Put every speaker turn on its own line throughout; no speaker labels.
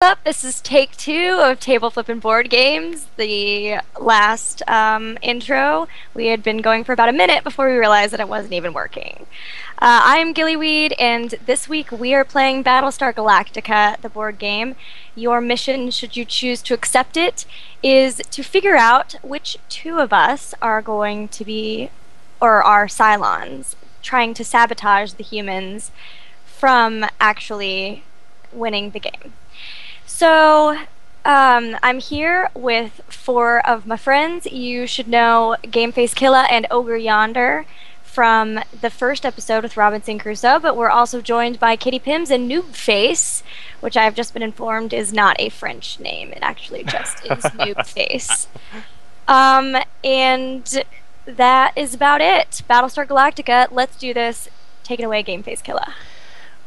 up? This is take two of Table Flippin' Board Games. The last um, intro, we had been going for about a minute before we realized that it wasn't even working. Uh, I'm Gillyweed, and this week we are playing Battlestar Galactica, the board game. Your mission, should you choose to accept it, is to figure out which two of us are going to be, or are Cylons, trying to sabotage the humans from actually winning the game. So, um, I'm here with four of my friends. You should know Gameface Killa and Ogre Yonder from the first episode with Robinson Crusoe, but we're also joined by Kitty Pims and Noobface, which I have just been informed is not a French name. It actually just is Noobface. Um, and that is about it. Battlestar Galactica, let's do this. Take it away, Gameface Killa.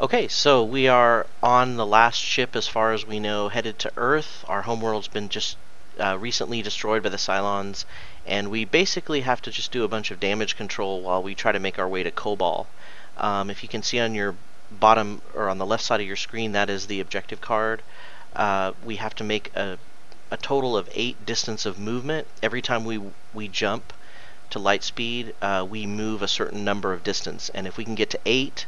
Okay, so we are on the last ship as far as we know, headed to Earth. Our homeworld's been just uh, recently destroyed by the Cylons, and we basically have to just do a bunch of damage control while we try to make our way to Kobol. Um, if you can see on your bottom or on the left side of your screen, that is the objective card. Uh, we have to make a, a total of eight distance of movement. Every time we we jump to light speed, uh, we move a certain number of distance, and if we can get to eight,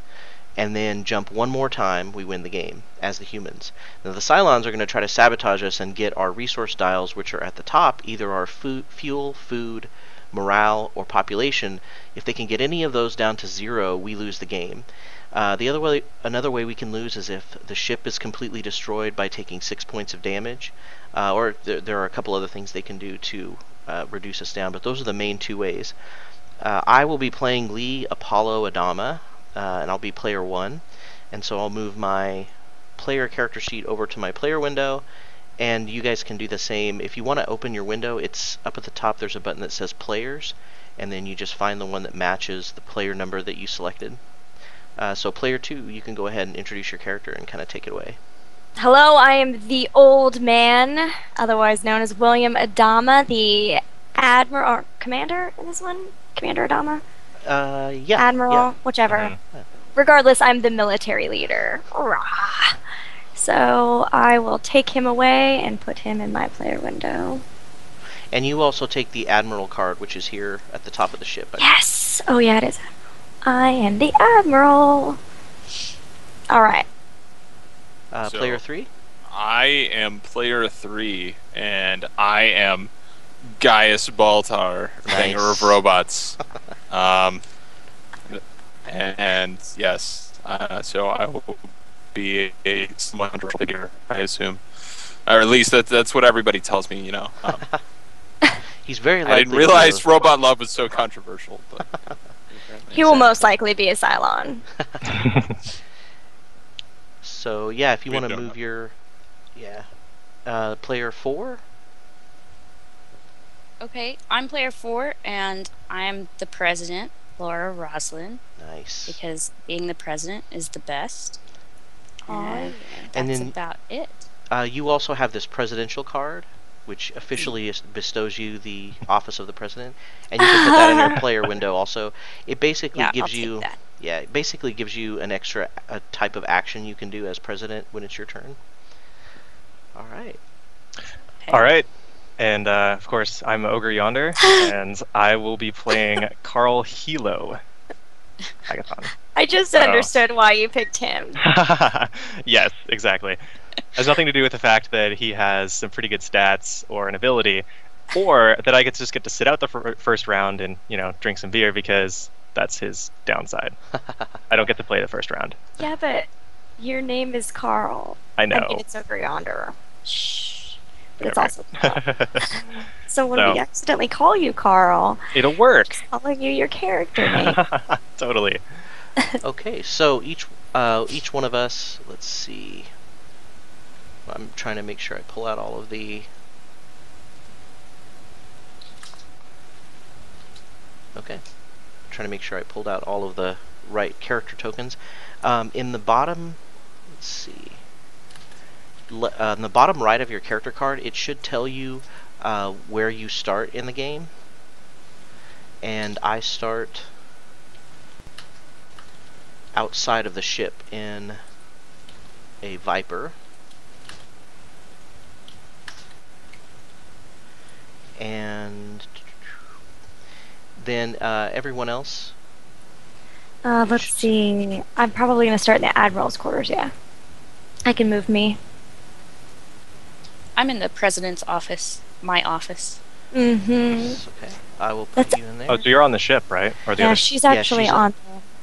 and then jump one more time, we win the game as the humans. Now the Cylons are going to try to sabotage us and get our resource dials, which are at the top, either our food, fuel, food, morale, or population. If they can get any of those down to zero, we lose the game. Uh, the other way, another way we can lose is if the ship is completely destroyed by taking six points of damage, uh, or there, there, are a couple other things they can do to uh, reduce us down. But those are the main two ways. Uh, I will be playing Lee Apollo Adama uh, and I'll be player one. And so I'll move my player character sheet over to my player window, and you guys can do the same. If you want to open your window, it's up at the top. There's a button that says Players, and then you just find the one that matches the player number that you selected. Uh, so player two, you can go ahead and introduce your character and kind of take it away.
Hello, I am the old man, otherwise known as William Adama, the admiral or commander in this one. Commander Adama.
Uh, yeah.
Admiral,
yeah.
whichever.
Mm-hmm.
Regardless, I'm the military leader. Rah. So I will take him away and put him in my player window.
And you also take the Admiral card, which is here at the top of the ship.
Yes! Oh, yeah, it is. I am the Admiral. Alright.
Uh, so player three?
I am player three, and I am Gaius Baltar, nice. Banger of Robots. um, and, yes, uh, so I will be a somewhat figure, I assume, or at least that, that's what everybody tells me. You know. Um,
He's very.
I didn't realize robot love was so controversial, but.
he will most likely be a Cylon.
so yeah, if you want to move your, yeah, uh, player four.
Okay, I'm player four, and I am the president, Laura Roslin.
Nice.
Because being the president is the best. And,
and
that's
then,
about it.
Uh, you also have this presidential card, which officially bestows you the office of the president, and you can put that in your player window. Also, it basically
yeah,
gives
I'll
you,
that.
yeah, it basically gives you an extra a type of action you can do as president when it's your turn. All right.
Okay. All right. And uh, of course, I'm Ogre Yonder, and I will be playing Carl Helo. Agathon.
I just understood why you picked him.
yes, exactly. It has nothing to do with the fact that he has some pretty good stats or an ability, or that I get to just get to sit out the f- first round and you know drink some beer because that's his downside. I don't get to play the first round.
Yeah, but your name is Carl.
I know.
I mean, it's Ogre Yonder. Shh but it's also so when so, we accidentally call you Carl,
it'll work.
Just calling you your character name.
totally.
okay, so each uh, each one of us, let's see. I'm trying to make sure I pull out all of the. Okay, I'm trying to make sure I pulled out all of the right character tokens. Um, in the bottom, let's see on uh, the bottom right of your character card, it should tell you uh, where you start in the game. And I start outside of the ship in a Viper. And then uh, everyone else?
Uh, let's see. I'm probably going to start in the Admiral's quarters, yeah. I can move me.
I'm in the president's office. My office.
Mm-hmm.
Okay. I will put
That's-
you in there.
Oh, so you're on the ship, right? Or the
Yeah,
other?
she's
Yeah,
actually
she's a-
on.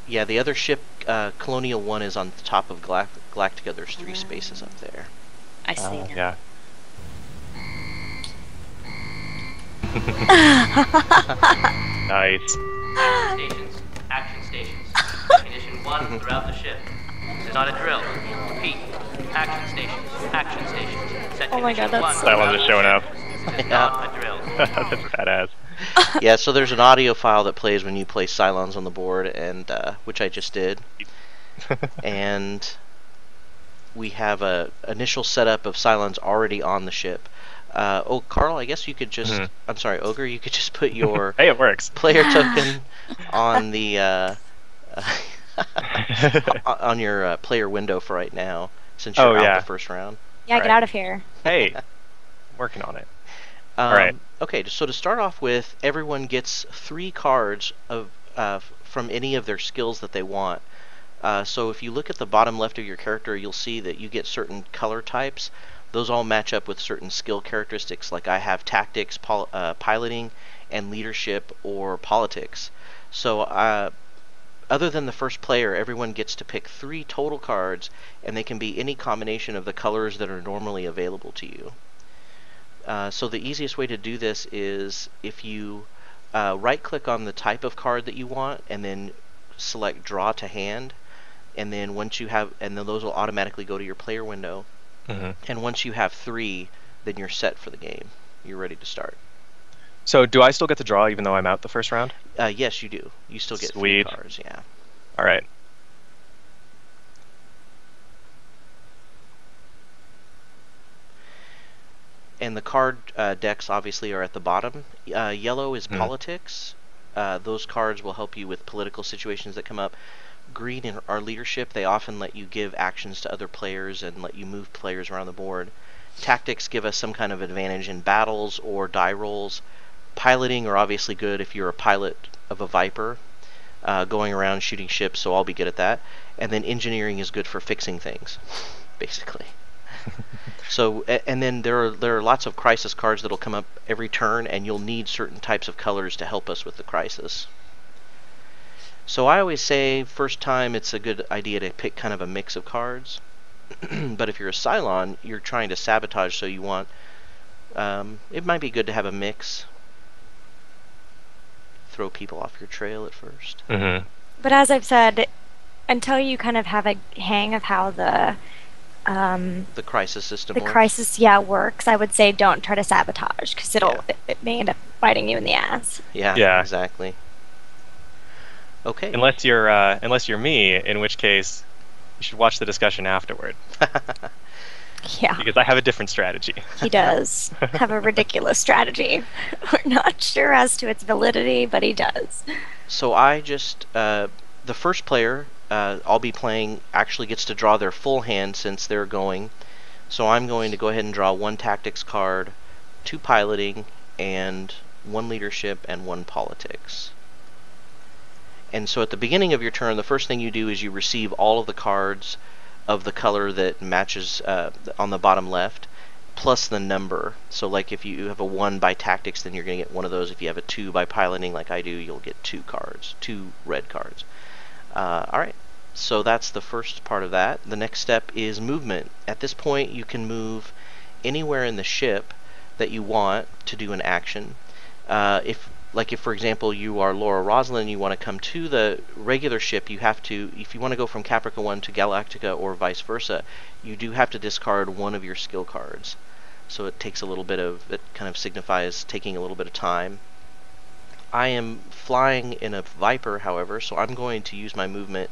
Yeah, the other ship, uh, Colonial One, is on the top of Galact- Galactica. There's three spaces up there.
I see.
Oh, yeah. nice.
Stations. Action stations. Definition one throughout the ship. This is not a drill. Repeat. Action stations. Action stations. Set
Oh my God, that's-
one
That one
throughout
is showing
ship.
up.
This is not a drill.
That's badass.
yeah, so there's an audio file that plays when you place Cylons on the board, and uh, which I just did, and we have a initial setup of Cylons already on the ship. Uh, oh, Carl, I guess you could just.
Mhm.
I'm sorry, Ogre. You could just put your
hey, it works.
player token on the uh, on your uh, player window for right now, since you're
Oh,
out
yeah.
the first round.
Yeah, get
Right.
out of here.
hey, working on it.
Um,
right.
Okay, so to start off with, everyone gets three cards of uh, from any of their skills that they want. Uh, so if you look at the bottom left of your character, you'll see that you get certain color types. Those all match up with certain skill characteristics. Like I have tactics, pol- uh, piloting, and leadership or politics. So uh, other than the first player, everyone gets to pick three total cards, and they can be any combination of the colors that are normally available to you. Uh, so the easiest way to do this is if you uh, right click on the type of card that you want and then select draw to hand and then once you have and then those will automatically go to your player window.
Hmm
and once you have three then you're set for the game. You're ready to start
So, do I still get to draw even though I'm out the first round?
uh, yes you do you still get three cards yeah
All right.
and the card uh, decks obviously are at the bottom. Uh, yellow is
Hmm.
politics. Uh, those cards will help you with political situations that come up. Green in our leadership, they often let you give actions to other players and let you move players around the board. Tactics give us some kind of advantage in battles or die rolls. Piloting are obviously good if you're a pilot of a Viper, uh, going around shooting ships, so I'll be good at that. And then engineering is good for fixing things, basically. So and then there are there are lots of crisis cards that'll come up every turn, and you'll need certain types of colors to help us with the crisis. So I always say first time it's a good idea to pick kind of a mix of cards. but if you're a Cylon, you're trying to sabotage, so you want um, it might be good to have a mix. Throw people off your trail at first.
hmm
But as I've said, until you kind of have a hang of how the um,
The crisis system.
the
works.
crisis yeah works, I would say don't try to sabotage because it'll
Yeah.
it, it may end up biting you in the ass.
Yeah.
Yeah.
Exactly. Okay.
Unless you're uh, unless you're me, in which case you should watch the discussion afterward
Yeah,
because I have a different strategy.
he does have a ridiculous strategy. We're not sure as to its validity, but he does.
So I just uh, the first player uh, I'll be playing actually gets to draw their full hand since they're going. So I'm going to go ahead and draw one tactics card, two piloting, and one leadership and one politics. And so at the beginning of your turn, the first thing you do is you receive all of the cards of the color that matches uh, on the bottom left, plus the number. So like if you have a one by tactics, then you're going to get one of those. If you have a two by piloting, like I do, you'll get two cards, two red cards. Uh, all right. So that's the first part of that. The next step is movement. At this point, you can move anywhere in the ship that you want to do an action. Uh, if, like, if for example you are Laura Rosalind, you want to come to the regular ship, you have to. If you want to go from Caprica One to Galactica or vice versa, you do have to discard one of your skill cards. So it takes a little bit of. It kind of signifies taking a little bit of time. I am flying in a Viper, however, so I'm going to use my movement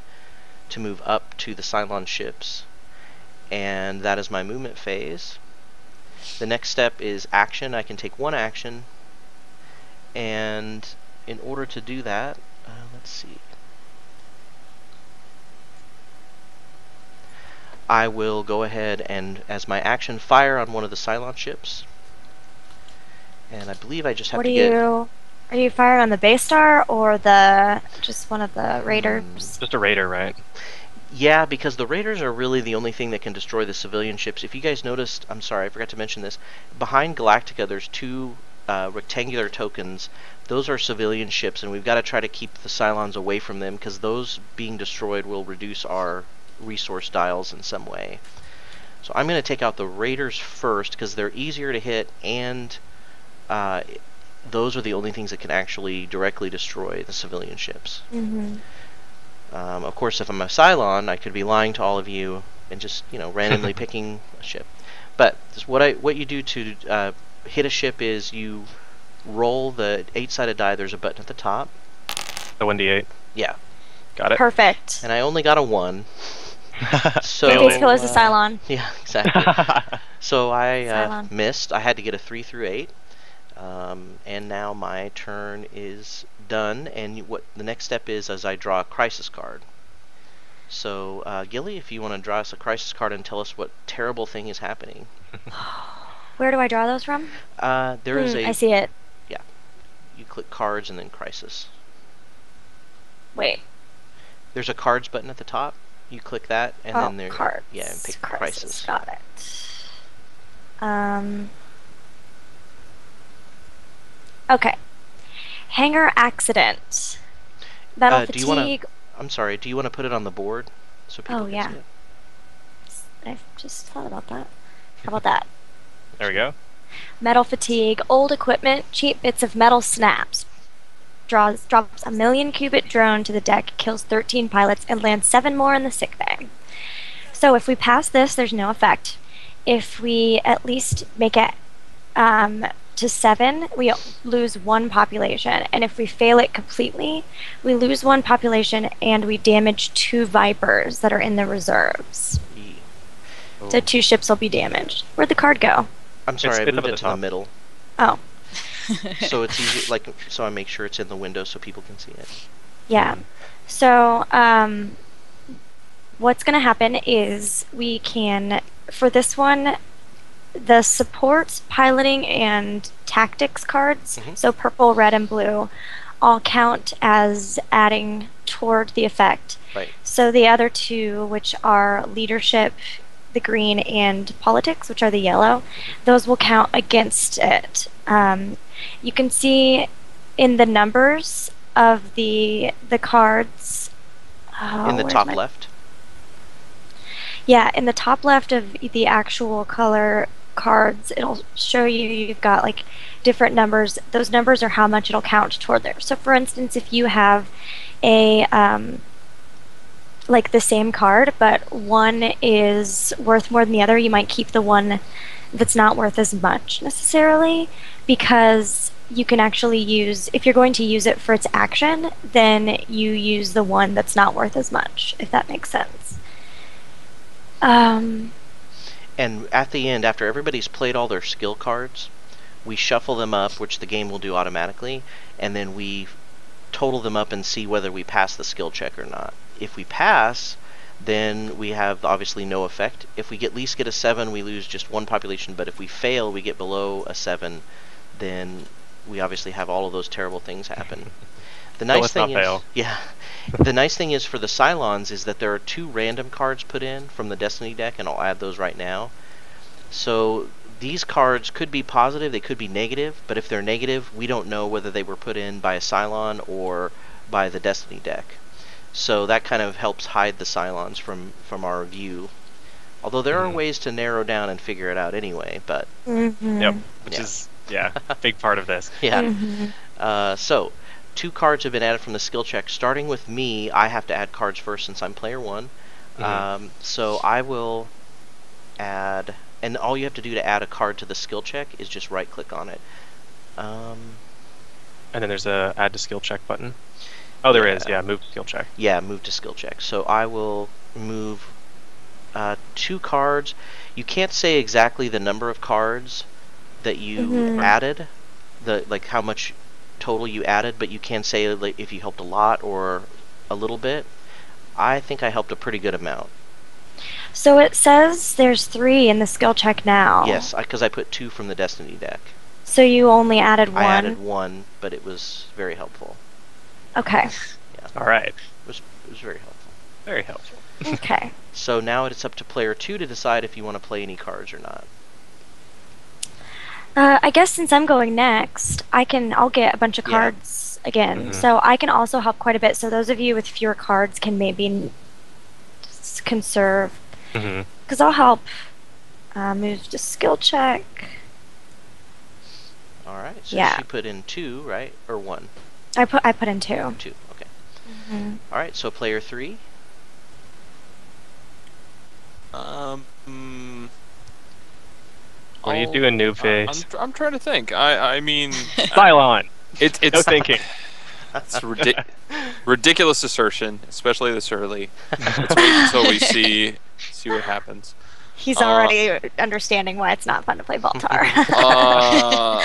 to move up to the Cylon ships. And that is my movement phase. The next step is action. I can take one action. And in order to do that, uh, let's see. I will go ahead and, as my action, fire on one of the Cylon ships. And I believe I just have
What
to
do
get.
you Are you firing on the base star or the just one of the raiders?
Just a raider, right?
Yeah, because the raiders are really the only thing that can destroy the civilian ships. If you guys noticed, I'm sorry, I forgot to mention this. Behind Galactica, there's two uh, rectangular tokens. Those are civilian ships, and we've got to try to keep the Cylons away from them because those being destroyed will reduce our resource dials in some way. So I'm going to take out the raiders first because they're easier to hit, and uh, those are the only things that can actually directly destroy the civilian ships.
Mm-hmm.
Um, of course, if I'm a Cylon, I could be lying to all of you and just you know randomly picking a ship. But what I what you do to uh, hit a ship is you roll the eight-sided die. There's a button at the top.
The 1d8.
Yeah,
Got it.
Perfect.
and I only got a one. So
Nailed
Base
it.
killer's a
uh,
Cylon.
Yeah, exactly. so I uh, missed. I had to get a three through eight, um, and now my turn is done. And what the next step is, as I draw a crisis card. So uh, Gilly, if you want to draw us a crisis card and tell us what terrible thing is happening,
Where do I draw those from?
uh, there is
Hmm,
a
I see it. Yeah.
You click cards and then crisis.
Wait.
There's a cards button at the top. You click that, and
oh,
then there,
cards.
yeah, and pick
crisis.
crisis.
Got it. Um. Okay. Hangar accident. Battle
Uh, do you wanna-
fatigue.
I'm sorry. Do you want to put it on the board so people
Oh,
can
yeah.
see it?
I just thought about that. How about that?
There we go.
Metal fatigue, old equipment, cheap bits of metal snaps. Draws drops a million cubit drone to the deck, kills 13 pilots, and lands seven more in the sick bay. So if we pass this, there's no effect. If we at least make it um, to seven, we lose one population, and if we fail it completely, we lose one population and we damage two Vipers that are in the reserves. So two ships will be damaged. Where'd the card go?
I'm sorry. I
it's up
moved it
the
to the middle.
Oh,
so it's easy like so i make sure it's in the window so people can see it
Yeah. So, um, what's going to happen is we can, for this one, the support, piloting, and tactics cards,
Mhm.
so purple, red, and blue, all count as adding toward the effect.
right
So the other two, which are leadership, the green, and politics, which are the yellow, those will count against it. Um, you can see in the numbers of the the cards. Oh,
in the top
my-
left
Yeah, in the top left of the actual color cards, it'll show you you've got like different numbers. Those numbers are how much it'll count toward there. So, for instance, if you have a um, like the same card, but one is worth more than the other, you might keep the one that's not worth as much necessarily because you can actually use if you're going to use it for its action, then you use the one that's not worth as much, if that makes sense. Um,
and at the end after everybody's played all their skill cards we shuffle them up which the game will do automatically and then we total them up and see whether we pass the skill check or not if we pass then we have obviously no effect if we get, at least get a 7 we lose just one population but if we fail we get below a 7 then we obviously have all of those terrible things happen the nice thing is
fail.
yeah the nice thing is for the Cylons is that there are two random cards put in from the Destiny deck, and I'll add those right now. So these cards could be positive, they could be negative, but if they're negative, we don't know whether they were put in by a Cylon or by the Destiny deck. So that kind of helps hide the Cylons from, from our view. Although there are
Mhm.
ways to narrow down and figure it out anyway, but
mhm,
Yep. Which
Yeah.
is yeah, a big part of this.
yeah.
mhm.
Uh, so, two cards have been added from the skill check. Starting with me, I have to add cards first since I'm player one.
Mhm.
Um, so I will add, and all you have to do to add a card to the skill check is just right click on it. Um,
And then there's a add to skill check button. Oh, there is.
Yeah.
Yeah, move to skill check.
yeah, move to skill check. So I will move uh, two cards. You can't say exactly the number of cards that you
Mhm.
added, the like how much total you added, but you can say like, if you helped a lot or a little bit. I think I helped a pretty good amount.
So it says there's three in the skill check now.
Yes, because I, put two from the Destiny deck.
So you only added one.
I added one, but it was very helpful.
Okay. Yeah.
All right.
It was it was very helpful.
Very helpful.
Okay.
So now it's up to player two to decide if you want to play any cards or not.
Uh, I guess since I'm going next, I can. I'll get a bunch of
Yeah.
cards again,
Mhm.
so I can also help quite a bit. So those of you with fewer cards can maybe n- s- conserve, because I'll help. Uh, move to skill check.
All right. So
Yeah.
she put in two, right, or one?
I put I put in two.
Two. Okay.
Mhm.
All right. So player three.
Um. mm,
What are you
I'll-
doing, noob
I'm,
face?
I'm trying to think. I I mean,
Cylon.
it, it's
No thinking.
It's ridic- ridiculous assertion, especially this early. Let's wait until we see see what happens.
He's
Uh,
already understanding why it's not fun to play Baltar.
Uh,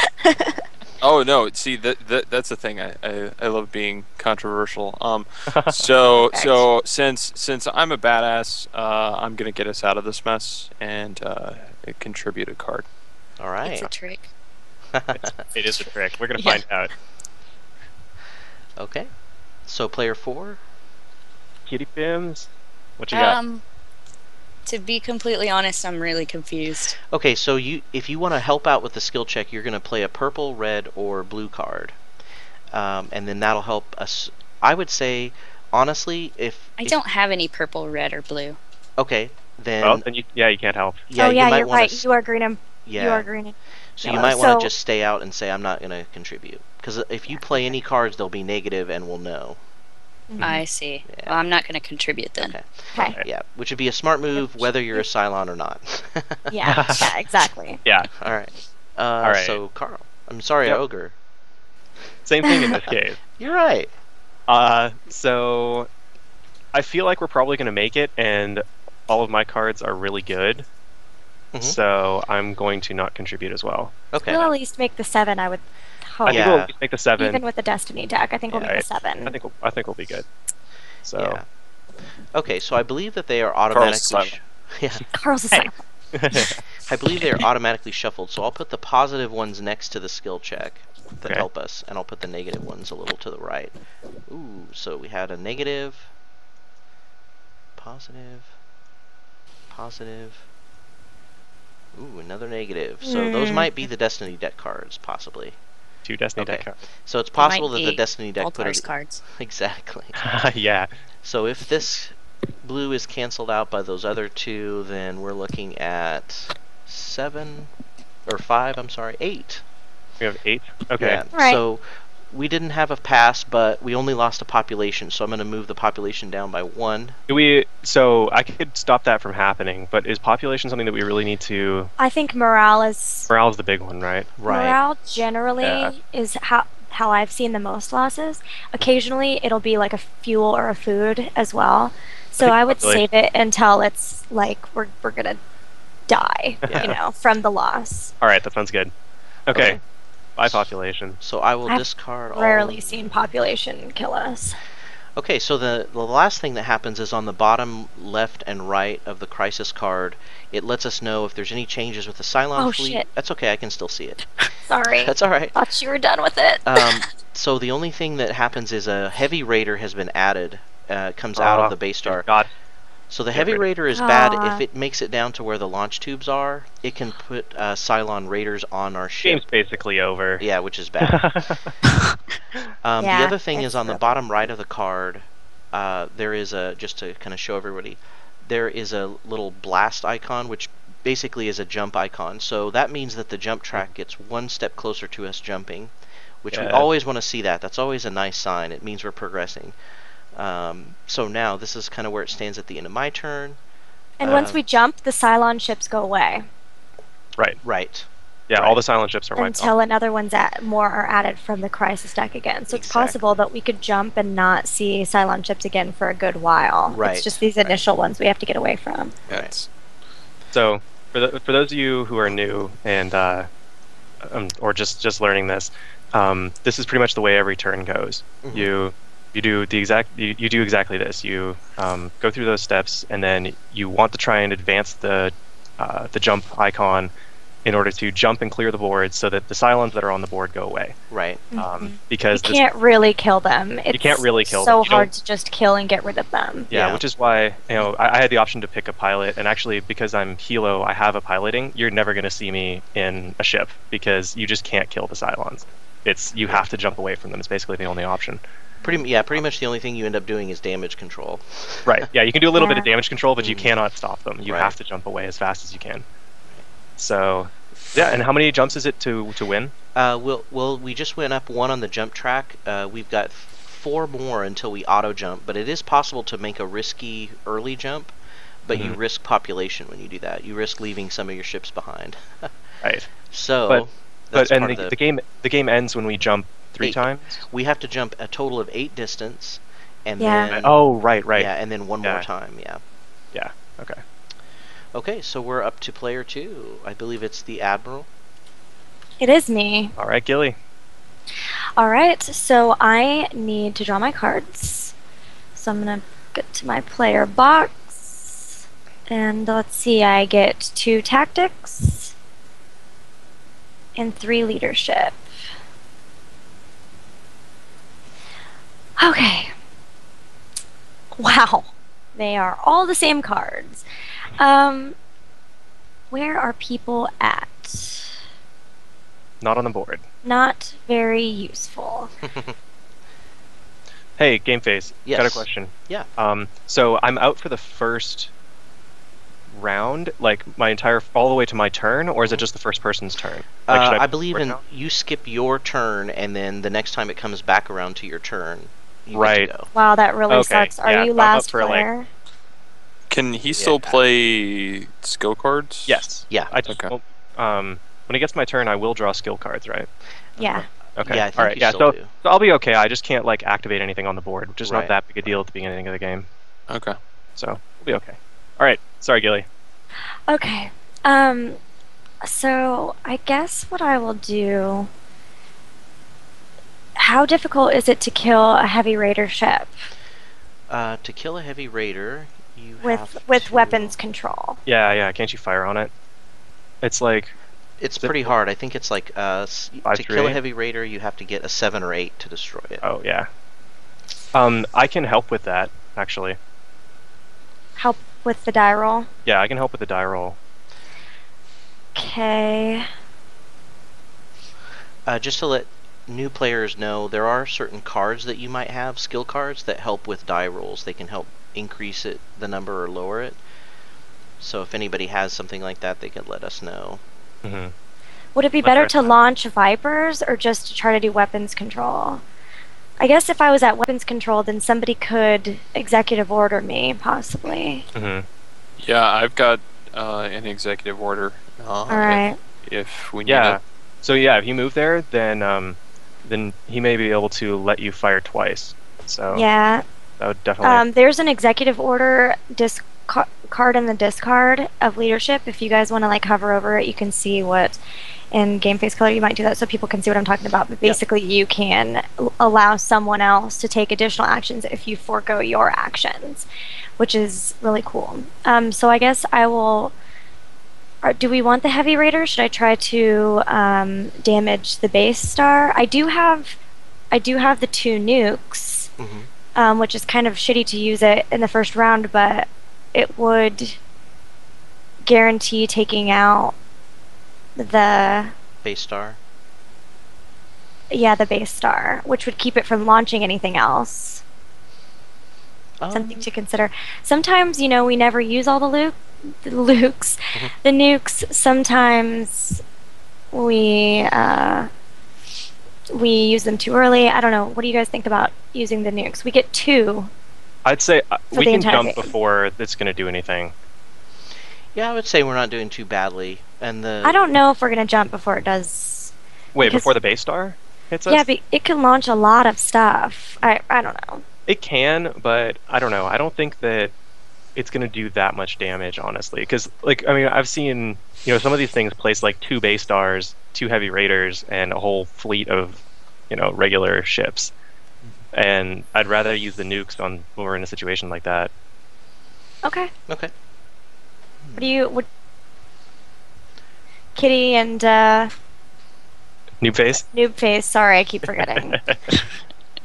oh no! See that, that that's the thing. I, I, I love being controversial. Um, so so since since I'm a badass, uh, I'm gonna get us out of this mess and uh, contribute a card.
All right.
It's a trick.
it is a trick. We're gonna
Yeah.
find out.
okay. So player four.
Kitty Pims. What you got?
Um, to be completely honest, I'm really confused.
Okay, so you if you want to help out with the skill check, you're going to play a purple, red, or blue card, um, and then that'll help us. I would say, honestly, if
I
if-
don't have any purple, red, or blue.
Okay, then
well, then you, yeah, you can't help.
yeah,
oh
you
yeah,
might
you're
want
right.
to.
You are green and
yeah,
you are green. And,
so you
yellow.
might want
So-
to just stay out and say I'm not going to contribute because if you play any cards, they'll be negative, and we'll know.
I see.
Yeah.
Well, I'm not going to contribute then.
Okay.
okay.
Yeah, which would be a smart move whether you're a Cylon or not.
Yeah. Yeah. Exactly.
Yeah,
All right. Uh,
right.
So Carl, I'm sorry,
Yep.
ogre.
same thing in this case.
You're right.
Uh, so I feel like we're probably gonna make it, and all of my cards are really good.
Mhm.
So I'm going to not contribute as well.
Okay.
We'll at least make the seven. I would hope.
I think
Yeah.
we'll make the seven.
Even with the Destiny deck, I think we'll
Yeah,
make the seven.
I think we'll, I think we'll be good. So
Yeah. Okay, so I believe that they are automatically.
silent.
sh- yeah,
Carl's a
Hey.
I believe they are automatically shuffled. So I'll put the positive ones next to the skill check that
Okay.
help us, and I'll put the negative ones a little to the right. Ooh, so we had a negative, positive, positive. Ooh, another negative. So those
Hmm.
might be the Destiny deck cards, possibly.
Two Destiny deck
Okay. So it's possible that
might
the
be
Destiny deck put
Baltar's
it
cards.
exactly.
yeah.
So if this blue is canceled out by those other two, then we're looking at seven or five. I'm sorry, eight.
We have eight. Okay.
Yeah.
Right.
So we didn't have a pass, but we only lost a population. So I'm going to move the population down by one.
Do we? So I could stop that from happening, but is population something that we really need to?
I think morale is
Morale is the big one, right?
Right.
morale generally
Yeah.
is how how I've seen the most losses. Occasionally, it'll be like a fuel or a food as well. So
think
I, would
population-
save it until it's like we're we're gonna die,
Yeah.
you know, from the loss.
All right, that sounds good. Okay.
Okay.
By population.
So I will
I've
discard all.
Rarely
of-
seen population kill us.
Okay, so the the last thing that happens is on the bottom left and right of the crisis card, it lets us know if there's any changes with the Cylon
Oh,
fleet.
shit.
That's okay, I can still see it.
Sorry,
That's all right.
thought you were done with it.
um, so the only thing that happens is a heavy raider has been added. Uh, comes out
Ah,
of the base star.
God.
So the
Get
heavy raider is bad if it makes it down to where the launch tubes are. It can put uh, Cylon raiders on our ship.
Game's basically over.
Yeah, which is bad. Um,
Yeah,
the other thing is on the bottom right of the card, uh, there is a just to kind of show everybody, there is a little blast icon which basically is a jump icon. So that means that the jump track gets one step closer to us jumping, which we always want to see that. That's always a nice sign. It means we're progressing. Um, so now this is kind of where it stands at the end of my turn.
and once
uh,
we jump, the Cylon ships go away
right.
Right.
Yeah, all the Cylon ships are wiped
until
off.
another one's at more are added from the crisis deck again. So it's
Exactly.
possible that we could jump and not see Cylon ships again for a good while.
Right,
It's just these initial ones we have to get away from.
Yes.
So, for the, for those of you who are new and uh, um, or just just learning this, um, this is pretty much the way every turn goes.
Mhm.
You you do the exact you, you do exactly this. You um, go through those steps, and then you want to try and advance the uh, the jump icon in order to jump and clear the board so that the Cylons that are on the board go away.
Right.
Um,
Mm-hmm. You
because this-
can't really kill them. It's
can't really kill
so
them. You don't-
hard to just kill and get rid of them.
Yeah,
Yeah.
which is why you know I, I had the option to pick a pilot, and actually because I'm Helo, I have a piloting. You're never going to see me in a ship because you just can't kill the Cylons. It's you have to jump away from them. It's basically the only option.
Pretty yeah, pretty much the only thing you end up doing is damage control.
Right. Yeah, you can do a little bit of damage control, but you
Mhm.
cannot stop them. You
Right.
have to jump away as fast as you can. So, yeah. And how many jumps is it to to win?
Uh, we'll, well, we just went up one on the jump track. Uh, we've got four more until we auto jump, but it is possible to make a risky early jump, but you
Mhm.
risk population when you do that. You risk leaving some of your ships behind.
Right.
So,
But-
that's
but and
part
the,
of the,
the game the game ends when we jump three
Eight.
times.
we have to jump a total of eight distance, and
Yeah.
then
Oh, right, right.
yeah, and then one more time. Yeah.
Yeah. Okay.
Okay, so we're up to player two. I believe it's the admiral.
It is me.
All right, Gilly.
All right, so I need to draw my cards. So I'm gonna get to my player box, and let's see. I get two tactics and three leadership. Okay. Wow, they are all the same cards. Um, where are people at?
Not on the board.
Not very useful.
Hey, Game Face. Got a question.
Yeah.
Um, so I'm out for the first round, like my entire all the way to my turn, or is it just the first person's turn? Like,
Uh,
should
I believe in
out?
you skip your turn, and then the next time it comes back around to your turn, you
Right.
go.
Wow, that really
Okay,
sucks. Are
yeah,
you last
for, like-
player?
Can he still
Yeah.
play skill cards?
Yes.
Yeah.
I just,
Okay.
well, um, when it gets my turn, I will draw skill cards, right?
yeah.
Okay.
Yeah, I think
All right.
you
yeah.
still
So,
do.
so I'll be okay. I just can't like activate anything on the board, which is
Right.
not that big a deal at the beginning of the game.
Okay.
So we'll be okay. All right. Sorry, Gilly.
Okay. Um. So I guess what I will do. How difficult is it to kill a heavy raider ship
Uh, to kill a heavy raider, you
with
have
with
to-
weapons control?
Yeah. Yeah. Can't you fire on it? It's like
It's
Is it-
pretty hard. I think it's like uh,
Five
to
through
kill a heavy raider, you have to get a seven or eight to destroy it.
oh yeah. Um, I can help with that actually.
Help with the die roll.
Yeah, I can help with the die roll.
Okay.
Uh, just to let new players know, there are certain cards that you might have, skill cards that help with die rolls. They can help increase it, the number, or lower it. So if anybody has something like that, they can let us know.
hmm
Would it be better to launch Vipers or just to try to do weapons control? I guess if I was at weapons control, then somebody could executive order me, possibly.
hmm
Yeah, I've got uh, an executive order. Uh,
All right.
If, if we need
Yeah.
it.
So yeah, if you move there, then um, then he may be able to let you fire twice. So
Yeah.
that would definitely.
Um, there's an executive order discard card in the discard of leadership. If you guys want to like hover over it, you can see what in game face color you might do that so people can see what I'm talking about. But basically, you can l- allow someone else to take additional actions if you forego your actions, which is really cool. Um, so I guess I will. Do we want the heavy raider? Should I try to um, damage the base star? I do have, I do have the two nukes
hmm
um, which is kind of shitty to use it in the first round, but it would guarantee taking out the
Base star.
yeah the base star, which would keep it from launching anything else. Something to consider. Sometimes you know we never use all the Luke, the Lukes,
Mhm.
the nukes. Sometimes we uh, we use them too early. I don't know. What do you guys think about using the nukes? We get two.
I'd say uh,
for
we
the
can
entire
jump
game.
before it's going to do anything.
Yeah, I would say we're not doing too badly. And the
I don't know if we're gonna jump before it does
Wait, before the base star hits us?
Yeah, but it can launch a lot of stuff. I I don't know.
It can, but I don't know. I don't think that it's going to do that much damage, honestly. Because, like, I mean, I've seen, you know, some of these things place like two base stars, two heavy raiders, and a whole fleet of, you know, regular ships. And I'd rather use the nukes on when we're in a situation like that.
Okay.
Okay.
What do you what Kitty and uh,
Noob face.
Noob Face. Sorry, I keep forgetting.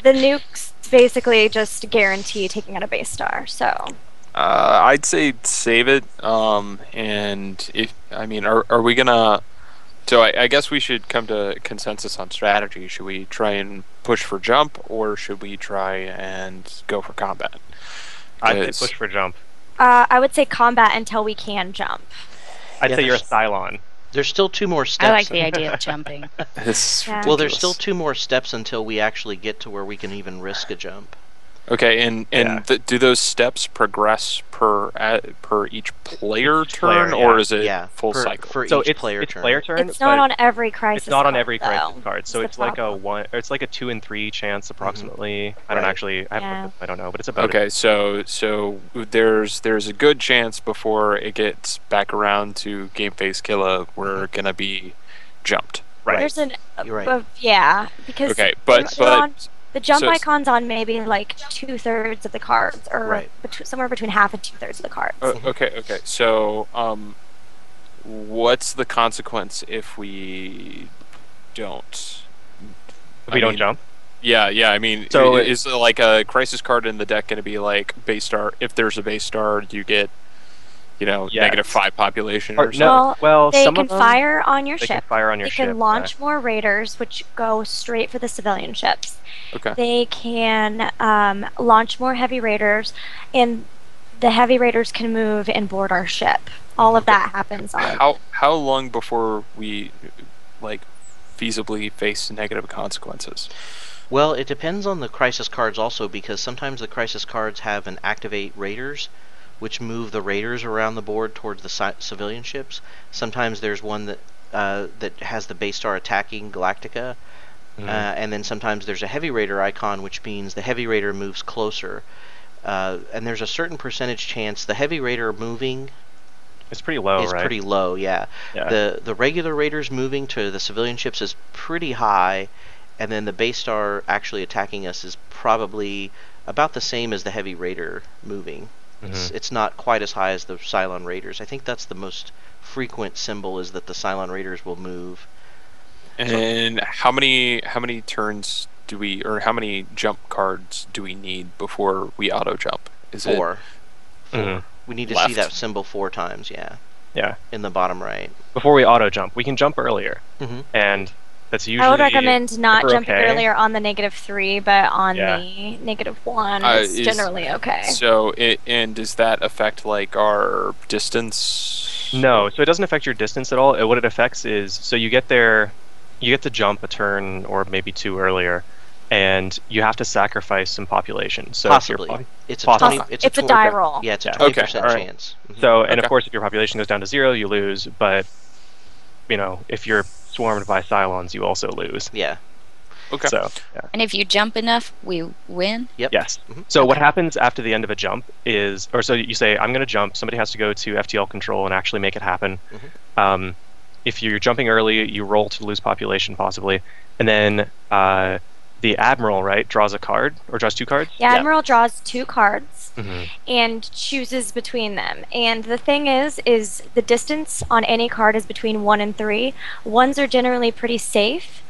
the nukes basically just guarantee taking out a base star. So
Uh, I'd say save it. Um, and if I mean, are are we gonna? So I, I guess we should come to consensus on strategy. Should we try and push for jump, or should we try and go for combat?
I'd say push for jump.
uh, I would say combat until we can jump.
I'd
Yeah,
say you're a Cylon.
There's still two more steps.
I like the idea of jumping.
Yeah.
Well, there's still two more steps until we actually get to where we can even risk a jump.
Okay, and and
Yeah.
th- do those steps progress per uh, per each player
Each
turn,
player,
or
yeah.
is it
yeah,
full
for,
cycle?
for
So
each
it's
player
it's
turn.
player turn.
It's not on every crisis.
It's not on
card,
every
though.
crisis card, so
That's
it's like a one, or it's like a two and three chance approximately. I don't
Right.
actually, I,
Yeah.
haven't- I don't know, but it's about
Okay, so so there's there's a good chance before it gets back around to Gameface Killa, we're gonna be jumped.
right.
There's an
You're right.
uh, yeah because
Okay, but but
on- the jump
so
icon's on maybe like two thirds of the cards, or
Right.
betw- somewhere between half and two thirds of the cards.
uh, okay okay. So um, what's the consequence if we don't?
If we
I
don't
mean,
jump.
Yeah, yeah. I mean,
So
is
it-
is like a crisis card in the deck going to be like base star? If there's a base star, you get, you know,
Yes.
negative five population
Or,
or,
no,
something.
Well,
well,
they
some
can
of them,
fire on your
they
ship.
can fire on your
they
ship.
can
yeah.
launch more raiders, which go straight for the civilian ships.
Okay.
They can um, launch more heavy raiders, and the heavy raiders can move and board our ship. All of that happens on.
How how long before we like feasibly face negative consequences?
Well, it depends on the crisis cards also because sometimes the crisis cards have an activate raiders, which move the raiders around the board towards the ci- civilian ships. Sometimes there's one that uh, that has the base star attacking Galactica,
Mhm.
uh, and then sometimes there's a heavy raider icon, which means the heavy raider moves closer. Uh, and there's a certain percentage chance the heavy raider moving
it's pretty low,
is
right?
pretty low. Yeah.
yeah.
The the regular raiders moving to the civilian ships is pretty high, and then the base star actually attacking us is probably about the same as the heavy raider moving. It's
Mhm.
it's not quite as high as the Cylon raiders. I think that's the most frequent symbol is that the Cylon raiders will move.
And how many how many turns do we or how many jump cards do we need before we auto jump? Is it
Four.
Mhm.
We need to
Left.
see that symbol four times. Yeah.
Yeah.
In the bottom right.
Before we auto jump, we can jump earlier,
hmm
and that's usually.
I would recommend not jumping
okay.
earlier on the negative three, but on
Yeah.
the negative one,
Uh,
it's
is-
generally okay.
so it and does that affect like our distance?
No, so it doesn't affect your distance at all. Uh, What it affects is so you get there, you get to jump a turn or maybe two earlier, and you have to sacrifice some population. So
Possibly.
po-
It's a
Possibly.
twenty. It's,
It's a
20
die roll.
Yeah, it's a
Yeah.
twenty
Okay,
percent
alright.
chance. Mhm.
So, and
Okay.
of course, if your population goes down to zero, you lose. But you know, if you're swarmed by Cylons, you also lose.
Yeah.
Okay.
So, yeah.
And if you jump enough, we win.
Yep.
yes.
Mhm.
So what happens after the end of a jump is, or so you say, I'm going to jump. Somebody has to go to FTL control and actually make it happen.
Mhm.
Um, if you're jumping early, you roll to lose population possibly, and then uh, the admiral right draws a card or draws two cards.
The admiral draws two cards
hmm
and chooses between them. And the thing is, is the distance on any card is between one and three. Ones are generally pretty safe.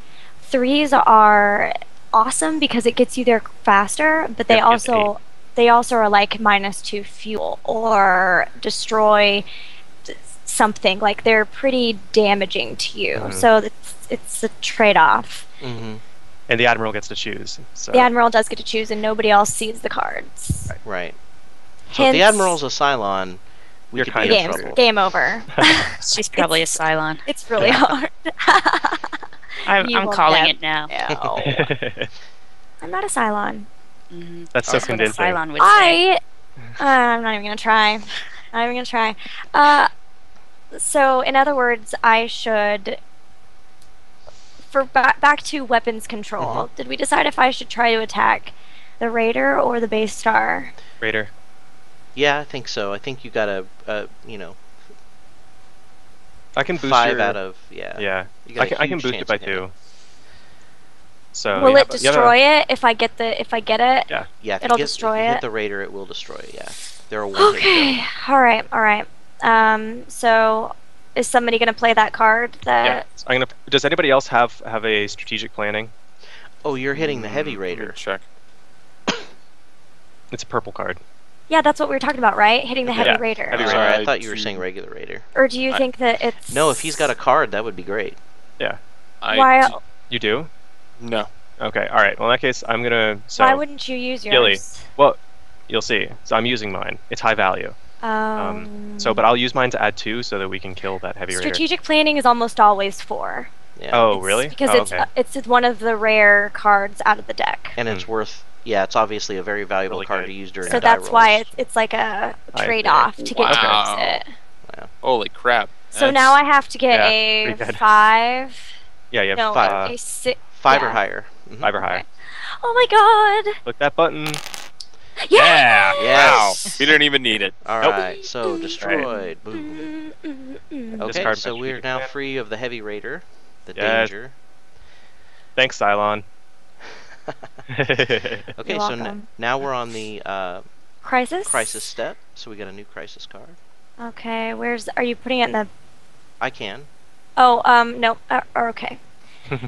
Threes are awesome because it gets you there faster, but they
Yep,
also they also are like minus two fuel or destroy something. Like they're pretty damaging to you.
Mhm.
So it's it's a trade off.
And the admiral gets to choose. So
The admiral does get to choose, and nobody else sees the cards.
Right. So if the admiral's a Cylon, we
You're kind
be
of
Game,
trouble.
game over.
She's probably a Cylon.
It's really hard.
I'm, I'm calling it now.
No. I'm not a Cylon.
hmm
That's so
That's what a
convincing.
Cylon would say.
I. Uh, I'm not even gonna try. Not even gonna try. Uh, so in other words, I should. For ba- back to weapons control, did we decide if I should try to attack the raider or the base star?
Raider.
Yeah, I think so. I think you got a, uh, you know,
I can boost
five
your,
out of yeah.
Yeah,
You got
I
a
can, I can boost it by two. So
Will
you
it
have a- you a-
destroy it if I get the if I get it?
Yeah, if
It'll
you get,
destroy
if you
it?
hit the raider, it will destroy it. Yeah, they're one
Okay. All right. All right. Um. So, is somebody going to play that card?
That Yeah.
That
I'm gonna. Does anybody else have have a strategic planning?
Oh, you're hitting the heavy
Mm, let me
raider.
Check.
It's a purple card.
yeah, that's what we were talking about, right? Hitting the heavy
Yeah,
raider.
heavy
Sorry, I thought you were saying regular raider.
Or do you
I-
think that it's
No, if he's got a card, that would be great. Yeah.
I
Why-
d-
You do?
no.
Okay. All right. Well, in that case, I'm gonna. So
why wouldn't you use
Gilly.
yours?
well, you'll see. So I'm using mine. It's high value.
Um,
So, but I'll use mine to add two so that we can kill that heavy raider.
strategic planning is almost always four.
Yeah.
Oh,
It's-
really?
Because
oh,
it's
okay.
uh, it's one of the rare cards out of the deck.
And it's worth. Yeah, it's obviously a very valuable
Really
card
good.
to use during
So
die
that's why it's, it's like a trade-off to get
Wow.
towards it.
Holy crap.
So now I have to get
Yeah,
a five.
yeah, you have
No,
five.
a six.
five or
yeah.
higher. Mhm.
five or higher.
Oh my god!
Click that button.
Yeah.
Wow.
Yes.
We didn't even need it.
All
Nope.
right. So destroyed. Boom. Okay, so we're now free of the heavy raider, the
Yes.
danger.
Thanks, Cylon.
Okay,
You're
so n- now we're on the uh,
Crisis.
crisis step. So we got a new crisis card.
Okay, where's? Are you putting it in the?
I can.
Oh, um, no. Uh, okay.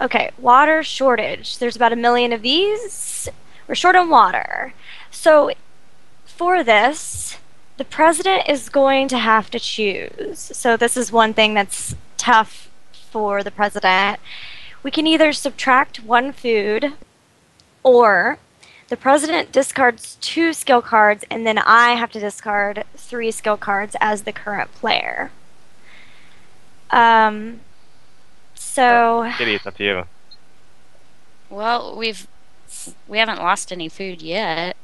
Okay, water shortage. There's about a million of these. We're short on water. So, for this, the president is going to have to choose. So, this is one thing that's tough for the president. We can either subtract one food, or the president discards two skill cards, and then I have to discard three skill cards as the current player. Um, so.
Kitty, it's up to you.
Well, we've we haven't lost any food yet.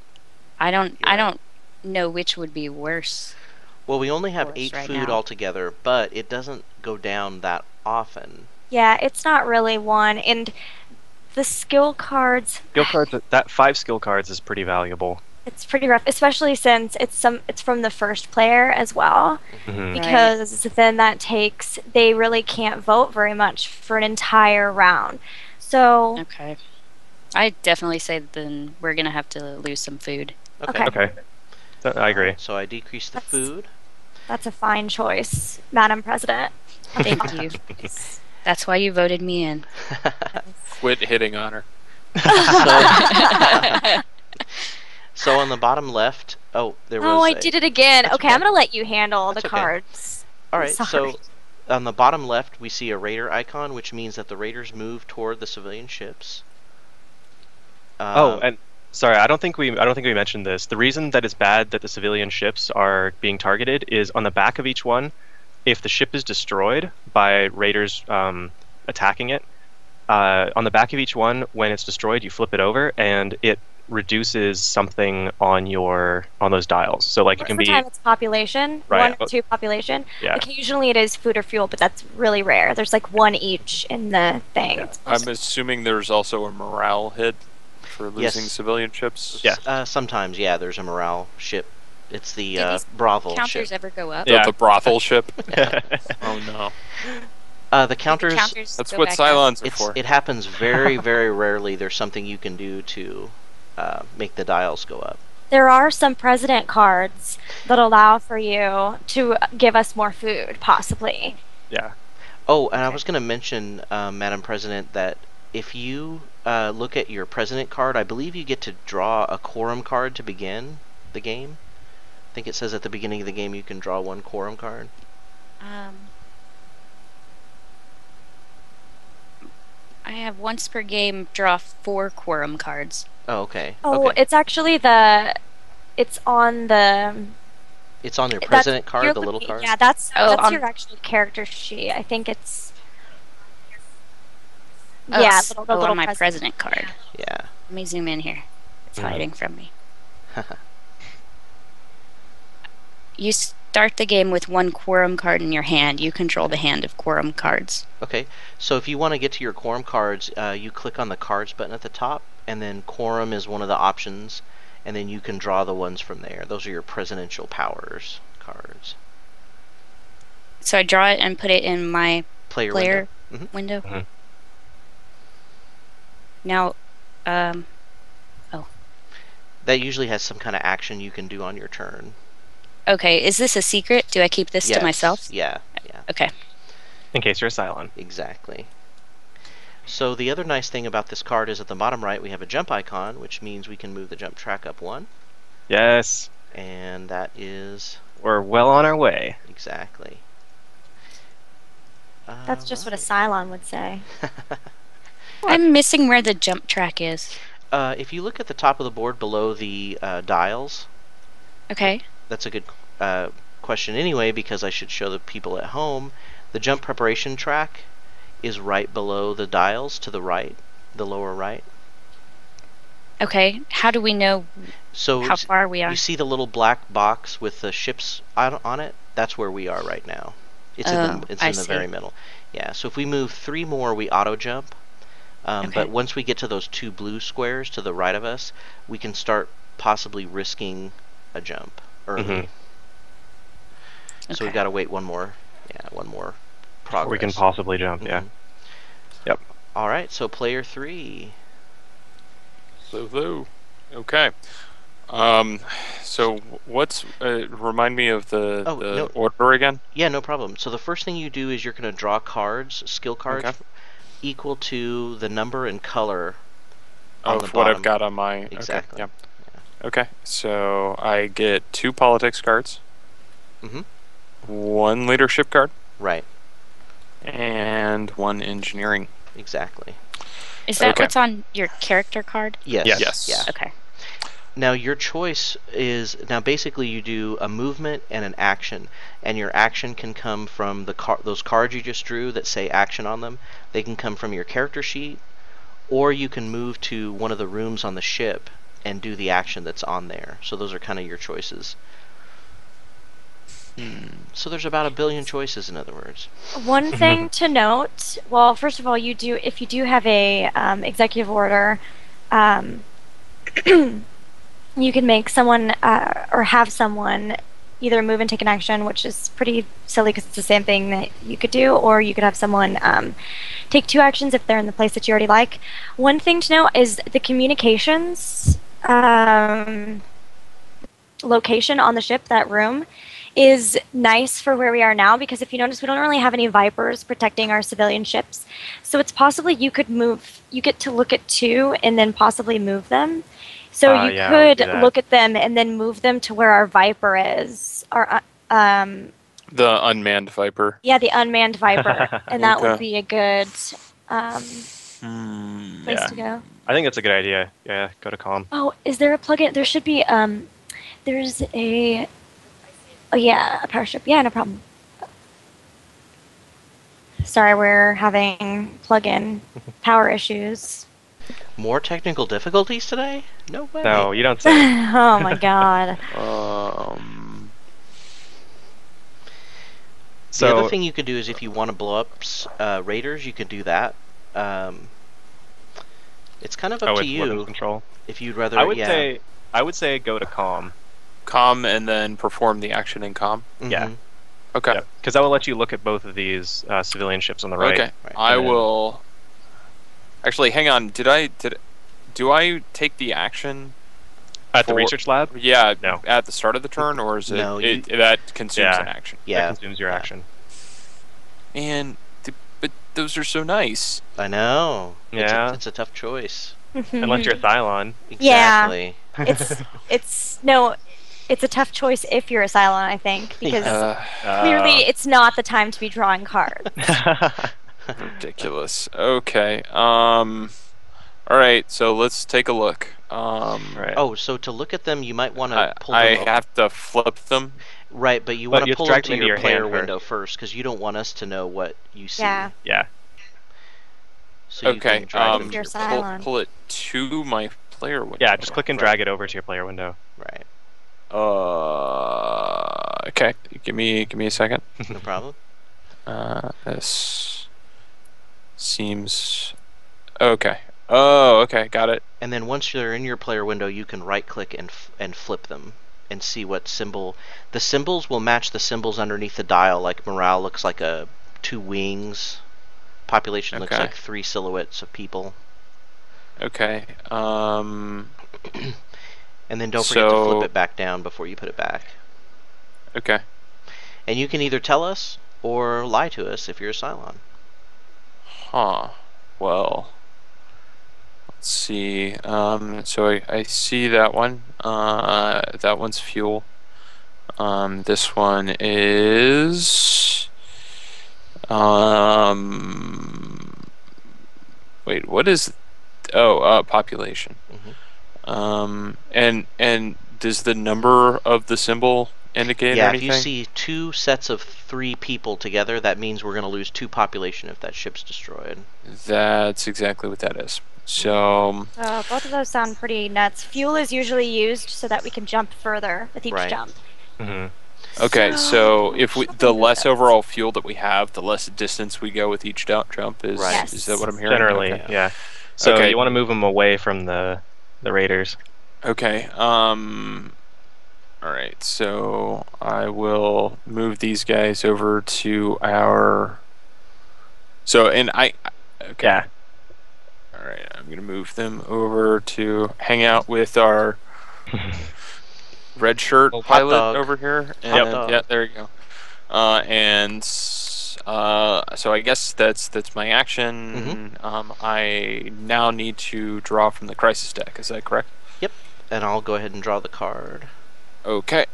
I don't I don't know which would be worse.
Well, we only have eight
right
food
now.
altogether, but it doesn't go down that often.
Yeah, it's not really one. And the skill cards,
Skill cards. That five skill cards is pretty valuable.
it's pretty rough, especially since it's some it's from the first player as well.
Mhm.
Right.
Because then that takes they really can't vote very much for an entire round. So
Okay. I definitely say then we're gonna have to lose some food.
Okay.
Okay.
Okay. So- I agree.
So I decrease the
That's-
food.
that's a fine choice, Madam President.
Thank you. That's why you voted me in.
Quit hitting on her.
So on the bottom left, oh, there oh, was.
Oh, I
a-
did it again.
That's
Okay,
okay.
I'm gonna let you handle
That's
the
okay.
cards.
All right,
Sorry.
so on the bottom left, we see a raider icon, which means that the raiders move toward the civilian ships.
Oh,
Um,
and sorry, I don't think we I don't think we mentioned this. The reason that it's bad that the civilian ships are being targeted is on the back of each one. If the ship is destroyed by raiders um, attacking it, uh, on the back of each one, when it's destroyed, you flip it over and it reduces something on your on those dials. So like it can
of the
be
time it's population,
Right,
one or
but-
two population.
yeah.
Occasionally it is food or fuel, but that's really rare. There's like one each in the thing. It's
I'm assuming there's also a morale hit for losing
Yes.
civilian ships.
Yeah.
Uh, sometimes, yeah, there's a morale ship. It's the uh, brothel
Counters
ship.
ever go up?
The,
Yeah.
the brothel ship. Oh no.
Uh, the
Did the
counters.
counters
That's what
back up?
Cylons are
It's,
for.
it happens very, very rarely. There's something you can do to uh, make the dials go up.
There are some president cards that allow for you to give us more food, possibly.
yeah.
Oh, and I was going to mention, um, Madam President, that if you uh, look at your president card, I believe you get to draw a quorum card to begin the game. I think it says at the beginning of the game you can draw one quorum card.
Um, I have once per game draw four quorum cards.
Oh, okay.
Oh,
okay.
it's actually the. It's on the.
It's on your president card, the little card.
Yeah, that's
Oh,
that's
on-
your actual character sheet. I think it's.
Oh,
yeah,
s-
little,
oh,
little
on my
president.
president card.
Yeah.
Let me zoom in here. It's hiding from me. You start the game with one quorum card in your hand. You control the hand of quorum cards.
Okay, so if you want to get to your quorum cards, uh, you click on the cards button at the top, and then quorum is one of the options, and then you can draw the ones from there. Those are your presidential powers cards.
So I draw it and put it in my
Player,
player
window. Mhm.
window.
Mhm.
Now, um, oh.
That usually has some kind of action you can do on your turn.
Okay, is this a secret? Do I keep this
Yes,
to myself?
Yeah, yeah,
Okay.
In case you're a Cylon.
exactly. So the other nice thing about this card is at the bottom right we have a jump icon, which means we can move the jump track up one,
Yes.
and that is
We're well on our way.
exactly.
That's just what a Cylon would say.
I'm missing where the jump track is.
Uh, if you look at the top of the board below the uh, dials,
Okay.
that's a good uh, question anyway because I should show the people at home. The jump preparation track is right below the dials to the right, the lower right.
Okay. How do we know
So
how far we are?
you see the little black box with the ships on, on it? That's where we are right now. It's in
Oh,
the, it's
I
in the very middle. Yeah. So if we move three more, we auto jump. Um, But once we get to those two blue squares to the right of us, we can start possibly risking a jump early.
Mhm.
So we've got to wait one more, yeah, one more progress.
We can possibly jump, yeah.
Mhm.
Yep.
All right, so player three.
So, so. Okay. Um, so what's uh, remind me of the,
Oh,
the
no.
order again?
Yeah, no problem. So the first thing you do is you're going to draw cards, skill cards,
Okay.
Equal to the number and color on
Of
the
what I've got on my
Exactly.
Okay, yeah. Okay. So I get two politics cards,
Mm-hmm.
one leadership card,
Right,
and one engineering.
exactly.
Is that
Okay.
what's on your character card?
Yes.
Yes.
Yes.
Yeah.
Okay.
Now your choice is now basically you do a movement and an action, and your action can come from the car- those cards you just drew that say action on them. They can come from your character sheet, or you can move to one of the rooms on the ship and do the action that's on there. So those are kind of your choices. So there's about a billion choices, in other words.
One thing to note, well, first of all, you do if you do have a um, executive order, um, you can make someone uh, or have someone either move and take an action, which is pretty silly because it's the same thing that you could do, or you could have someone um, take two actions if they're in the place that you already like. One thing to note is the communications um, location on the ship, that room, is nice for where we are now because if you notice, we don't really have any Vipers protecting our civilian ships. So it's possibly you could move, you get to look at two and then possibly move them. So
Ah,
you
yeah,
could look at them and then move them to where our Viper is. Our, uh, um,
The unmanned Viper.
yeah, the unmanned Viper. and that would be a good um,
Hmm.
place
Yeah.
to go.
I think that's a good idea. Yeah, go to comm.
Oh, is there a plugin? There should be. Um, there's a. Oh yeah, a power strip. Yeah, no problem. Sorry, we're having plugin power issues.
More technical difficulties today? No way.
No, you don't say.
oh my god.
Um.
The
So
other thing you could do is if you want to blow up uh, raiders, you could do that. Um, it's kind of up
oh,
to you
control.
if you'd rather.
I would
yeah.
say I would say go to comm.
comm, and then perform the action in comm.
yeah.
Mhm.
Okay.
Because that will let you look at both of these uh, civilian ships on the right.
Okay.
Right.
I
then-
will. Actually, hang on. Did I did? Do I take the action?
At the research lab,
Yeah.
No.
At the start of the turn, or is it,
No, you-
it that consumes
Yeah.
an action?
that
Yeah,
consumes your
yeah.
action.
And th- but those are so nice.
I know. It's a-
Yeah.
it's a tough choice.
Unless you're a Cylon.
Yeah.
Exactly.
it's it's no, it's a tough choice if you're a Cylon. I think because
Uh,
clearly it's not the time to be drawing cards.
ridiculous. Okay. Um. All right. So let's take a look. Um.
right.
Oh, so to look at them, you might want to pull
I
them. up-
have to flip them.
right, but you
But
want to pull
drag
them
them
to your,
your
player
hand first.
window first, because you don't want us to know what you see.
Yeah.
yeah.
So you
okay.
can drag
Um.
them to your
Pull, pull it to my player window.
Yeah, just click and
Right.
drag it over to your player window.
Right.
Uh. Okay. Give me. Give me a second.
No problem.
Uh. This seems. Okay. Oh. Okay. Got it.
And then once you're in your player window, you can right click and f- and flip them and see what symbol. The symbols will match the symbols underneath the dial. Like morale looks like a two wings. Population looks like three silhouettes of people.
Okay. Um.
And then don't forget to flip it back down before you put it back.
Okay.
And you can either tell us or lie to us if you're a Cylon.
Huh. Well. Let's see. Um, so I, I see that one. Uh, that one's fuel. Um, this one is. Um. Wait, what is? Oh, uh, population.
Mhm.
Um, and and does the number of the symbol indicate
yeah,
anything?
if you see two sets of three people together, that means we're going to lose two population if that ship's destroyed.
That's exactly what that is. So,
Uh, both of those sound pretty nuts. Fuel is usually used so that we can jump further with each
Right.
jump.
hmm
okay,
So,
so if we the less
list.
overall fuel that we have, the less distance we go with each du- jump is
Right.
Yes.
is that what I'm hearing?
Generally,
Okay.
yeah. So
Okay.
you want to move them away from the the raiders.
Okay. Um all right. So I will move these guys over to our So and I okay.
Yeah.
All right. I'm going to move them over to hang out with our red shirt
Oh,
pilot over here. And
Hot dog.
yeah, there you go. Uh, and uh, so I guess that's that's my action.
Mm-hmm.
Um, I now need to draw from the crisis deck. Is that correct? Yep.
And I'll go ahead and draw the card.
Okay.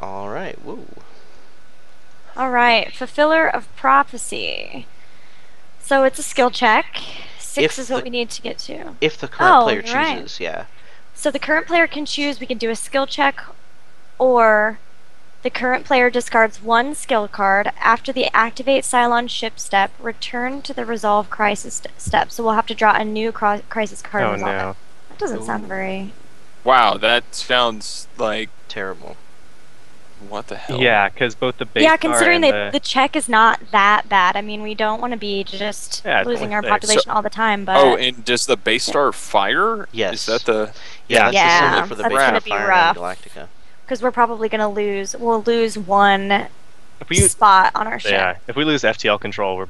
All right. Woo.
All right, fulfiller of prophecy. So it's a skill check. Six
If
is what
the-
we need to get to.
If the current
Oh,
player
you're right.
chooses, yeah.
So the current player can choose. We can do a skill check, or the current player discards one skill card after the activate Cylon ship step. Return to the resolve crisis step. So we'll have to draw a new cri- crisis card.
Oh
resolve it.
no.
That doesn't sound very.
Wow, that sounds like
Terrible.
what the hell?
Yeah, because both the base
yeah, considering
and
that the check is not that bad. I mean, we don't want to be just
Yeah,
losing our
six.
population all the time, but
Oh, and does the base star fire?
Yes.
Is that the?
Yeah, that's
Yeah,
the the
that's
gonna
be rough.
and Galactica.
because we're probably gonna lose. We'll lose one
if we
spot on our ship.
yeah, if we lose FTL control, we're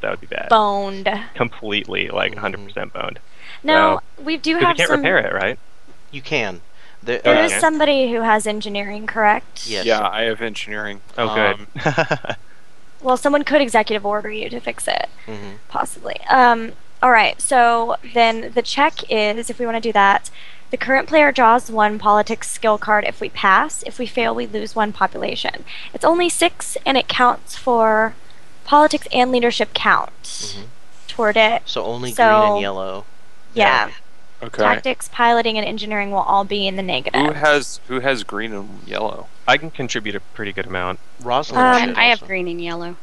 that would be bad.
Boned.
Completely, like
Mhm.
100% boned.
No, we do
Because we can't
some.
repair it, right?
You can. There,
There
Oh,
is somebody who has engineering, correct?
Yes.
Yeah, I have engineering.
Oh,
Um,
good.
Well, someone could executive order you to fix it,
hmm
possibly. Um. All right. So then the check is, if we want to do that, the current player draws one politics skill card if we pass. If we fail, we lose one population. It's only six, and it counts for politics and leadership count
Mhm.
toward it.
So only green and yellow.
Yeah.
Okay.
Tactics, piloting, and engineering will all be in the negative.
Who has who has green and yellow?
I can contribute a pretty good amount.
Rosalind
Um,
should
I have green and yellow.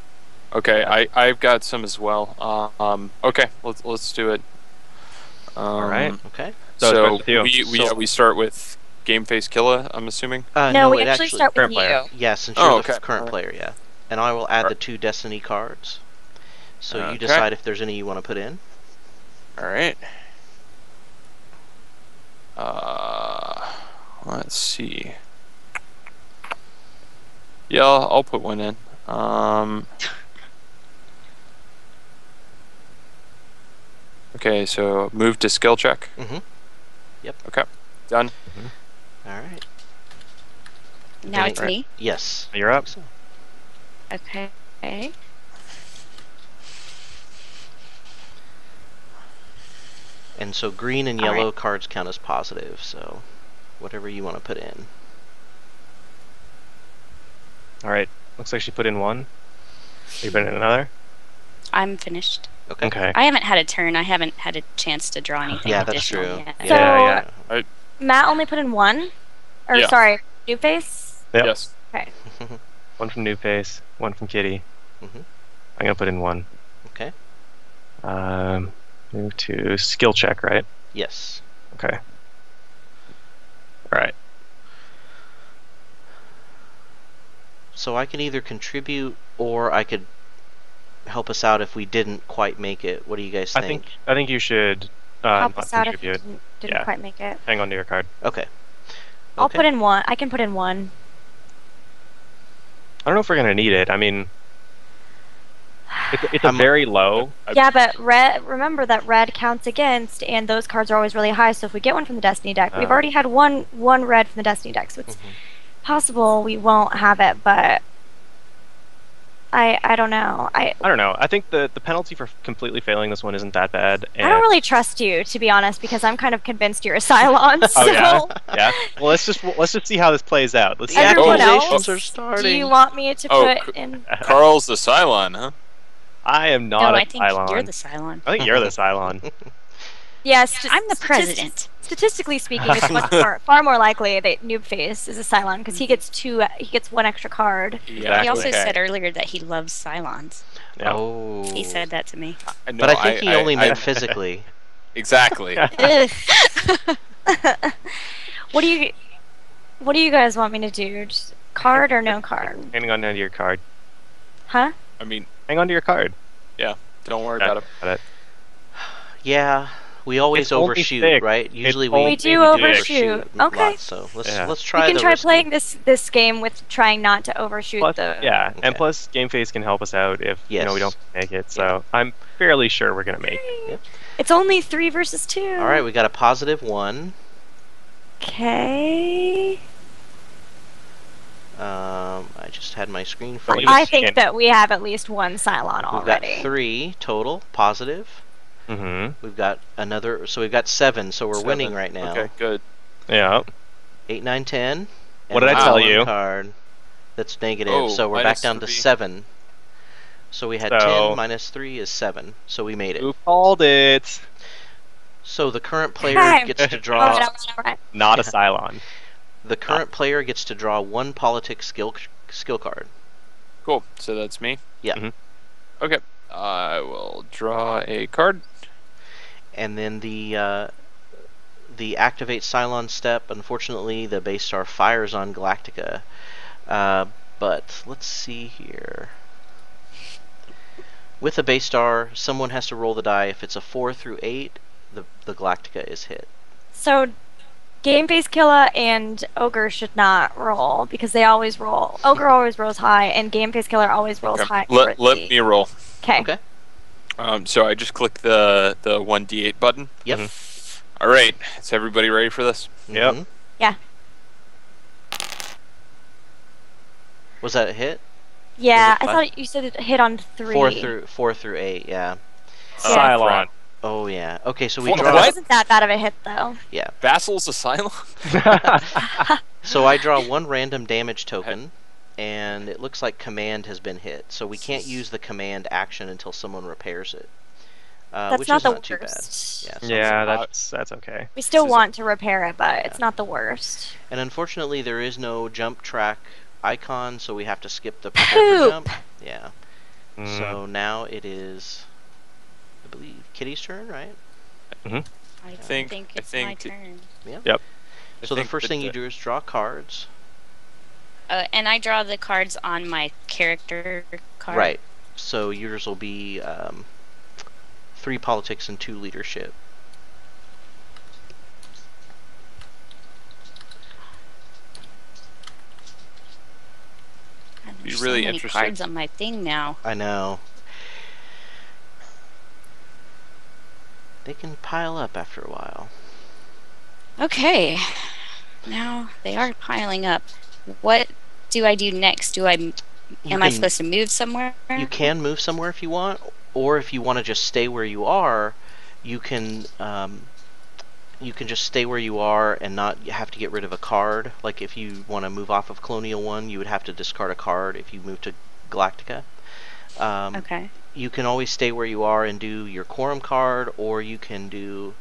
Okay, I I've got some as well. Uh, um, okay, let's let's do it. Um,
All right.
Okay.
So
So,
starts with you.
we we,
So-
yeah, we start with Gameface Killa. I'm assuming.
Uh,
no, we
it
actually, start with
current
you.
player.
Yeah,
Oh, okay.
the current
Alright.
player, yeah. And I will add the two destiny cards. So
Okay.
you decide if there's any you want to put in.
All right. Uh, let's see. Yeah, I'll, I'll put one in. Um. Okay, so move to skill check.
Mhm. Yep.
Okay, done.
All right.
Now
Okay.
it's me.
Yes.
You're up.
So-
Okay.
And so green and
All right.
yellow cards count as positive. So whatever you want to put in.
All right. Looks like she put in one. You put in another.
I'm finished.
Okay.
Okay.
I haven't had a turn. I haven't had a chance to draw anything
Yeah, that's true.
yet.
So-
yeah, yeah.
Matt only put in one, or
Yeah.
sorry, new face.
Yep.
Yes. Okay.
one from New Face, one from Kitty.
Mm-hmm.
I'm gonna put in one.
Okay.
Um, move to skill check, right?
Yes.
Okay. All right.
So I can either contribute or I could help us out if we didn't quite make it. What do you guys think?
I
think?
think I think you should uh,
Help us out if you
contribute.
didn't, didn't
Yeah.
quite make it.
Hang on to your card.
Okay.
I'll
Okay.
put in one. I can put in one.
I don't know if we're gonna need it. I mean, it's, it's a
I'm-
very low.
Yeah, but red. Remember that red counts against, and those cards are always really high. So if we get one from the Destiny deck, we've
Oh.
already had one one red from the Destiny deck, so it's
Mhm.
possible we won't have it, but I I don't know. I
I don't know. I think the the penalty for completely failing this one isn't that bad.
I don't really trust you to be honest because I'm kind of convinced you're a Cylon. So
Oh yeah, yeah. Well, let's just let's just see how this plays out. Let's see
everyone
it
accusations
goes.
else,
are starting.
do you want me to
Oh,
put
c-
in?
Carl's the Cylon, huh?
I am not
No,
not a
I think
Cylon.
you're the Cylon.
I think you're the Cylon.
Yes,
I'm the president.
Statistically speaking, it's much more, far more likely that Noob Face is a Cylon because he gets two. Uh, he gets one extra card.
Yeah.
He also
okay.
said earlier that he loves Cylons.
Yeah.
Oh.
He said that to me.
I know,
But I think he only
I-
meant physically.
exactly.
What do you? What do you guys want me to do? Just card or no card?
Hang on to your card.
Huh?
I mean,
Hang on to your card.
Yeah, don't worry
Yeah,
about it.
got it.
Yeah, we always
It's only
overshoot,
six.
right? Usually we,
only
We do
we
overshoot.
a
Okay.
lot, so let's
Yeah.
let's try
we can
the
try
risky.
playing this this game with trying not to overshoot
Plus,
the.
yeah, and
Okay.
plus Gameface can help us out if you know we
Yes.
don't make it. So I'm fairly sure we're gonna make. it.
It's only three versus two.
All right, we got a positive one.
Okay.
Um, I just had my screen
Well,
I think that we have at least one Cylon already.
We've
already.
got three total positive.
Mm-hmm.
We've got another, so we've got seven. So we're
Seven.
winning right now.
Okay, good.
Yeah.
Eight, nine, ten.
What did I tell you?
Card that's negative.
Oh,
so we're back
minus
down to seven. So we had
So-
ten minus three is seven. So we made it.
Who called it?
So the current player gets to
All
draw.
right, all right, all right.
Not a Cylon.
The current player gets to draw one politics skill skill card.
Cool. So that's me.
Yeah.
Mhm.
Okay. I will draw a card.
And then the uh, the activate Cylon step. Unfortunately, the base star fires on Galactica. Uh, but let's see here. With a base star, someone has to roll the die. If it's a four through eight, the the Galactica is hit.
So, Gameface Killa and Ogre should not roll because they always roll. Ogre always rolls high, and Gameface Killa always rolls
Okay.
high.
Let, let me roll.
Okay.
Okay.
Um, so I just click the the one d8 button.
Yep.
All right. Is everybody ready for this?
Yep.
Mhm.
Yeah.
Was that a hit?
Yeah, I thought you said it hit on three.
Four through four through eight. Yeah.
Yeah.
Cylon.
Oh yeah. Okay, so we
What?
draw.
It
What?
wasn't that bad of a hit though.
Vassal's a Cylon?
So I draw one random damage token, and it looks like command has been hit. So we can't use the command action until someone repairs it. Uh,
That's
which
not
is
the
not too bad.
worst.
Yeah. so-
yeah, that's that's okay.
We still
This is a-
want to repair it, but it's not the worst.
And unfortunately, there is no jump track icon, so we have to skip the prepare
Poop.
jump. Yeah.
Mm,
So now it is, I believe, Kitty's turn, right? Mm-hmm.
I
think-
think
I
it's my
think-
turn.
I
So the first thing you do is draw cards.
Uh, and I draw the cards on my character card.
Right. So yours will be um, three politics and two leadership.
God,
Be really
so many
interested.
cards on my thing now.
I know. They can pile up after a while.
Okay. Now they are piling up. What do I do next? Do I am
You
I supposed to move somewhere?
You can move somewhere if you want, or if you want to just stay where you are, you can um, you can just stay where you are and not have to get rid of a card. Like if you want to move off of Colonial One, you would have to discard a card if you move to Galactica. Um,
Okay.
You can always stay where you are and do your quorum card, or you can do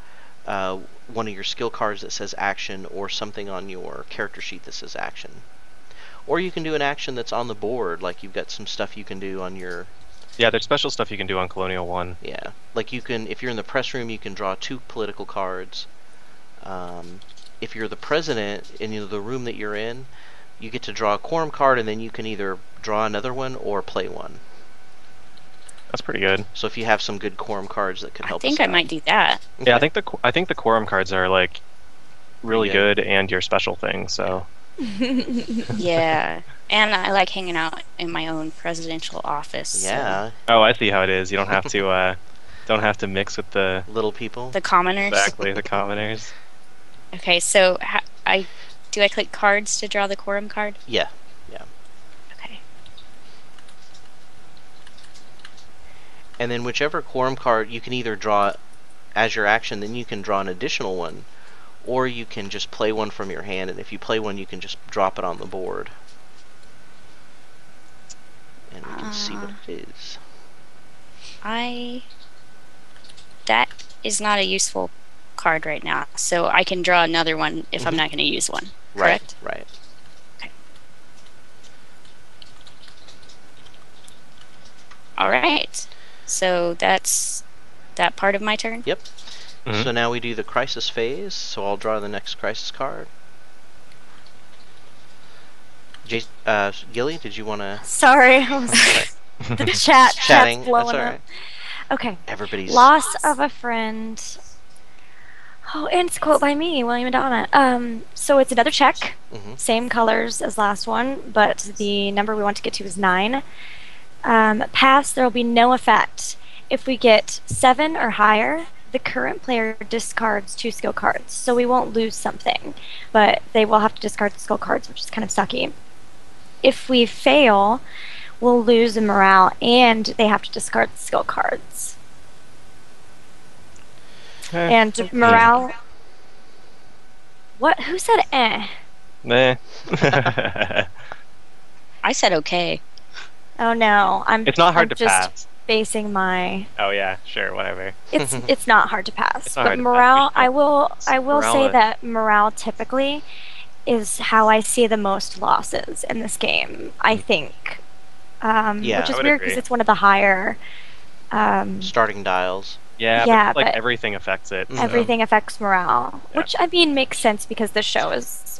uh, one of your skill cards that says action, or something on your character sheet that says action. Or you can do an action that's on the board, like you've got some stuff you can do on your
yeah, there's special stuff you can do on Colonial One.
yeah, like you can, if you're in the press room, you can draw two political cards. Um, if you're the president in the room that you're in, you get to draw a quorum card, and then you can either draw another one or play one.
That's pretty good.
So if you have some good quorum cards that could help, I
think
us
I
out.
might do that.
Yeah, I think the I think the quorum cards are like really
Yeah.
good and your special thing. So
yeah. And I like hanging out in my own presidential office. so
Yeah,
oh, I see how it is. You don't have to uh, don't have to mix with the
little people.
The commoners.
exactly the commoners.
Okay, so ha- I do I click cards to draw the quorum card?
Yeah.
Okay.
And then whichever quorum card you can either draw as your action, then you can draw an additional one, or you can just play one from your hand. And if you play one, you can just drop it on the board, and we can see what it is.
I. That is not a useful card right now, so I can draw another one if I'm
Mhm.
not going to use one. correct
Right. Right.
All right. So that's that part of my turn.
Yep.
Mhm.
So now we do the crisis phase. So I'll draw the next crisis card. J- uh, Gilly, did you want to?
Sorry, I was the chat
Chatting.
chat's
That's
blowing
all
up. Okay.
Everybody's
Loss of a friend. Oh, and it's a quote by me, William Adama. Um, so it's another check,
Mhm.
same colors as last one, but the number we want to get to is nine. Um, pass, there will be no effect. If we get seven or higher, the current player discards two skill cards, so we won't lose something, but they will have to discard the skill cards, which is kind of sucky. If we fail, we'll lose the morale, and they have to discard the skill cards.
Eh,
And morale. What? Who said eh?
Meh.
I said okay.
Oh no, I'm.
it's not hard
I'm
to
just
pass.
Basing my.
Oh yeah, sure, whatever.
It's it's not hard to pass,
It's not
but
hard to pass.
morale. I will I will
morale
say that morale typically is how I see the most losses in this game. I think. Um,
Yeah,
which is weird because it's one of the higher. Um,
starting dials.
Yeah,
Yeah,
but like
but-
everything affects it.
Mhm.
so-
everything affects morale,
Yeah.
which I mean makes sense because the show is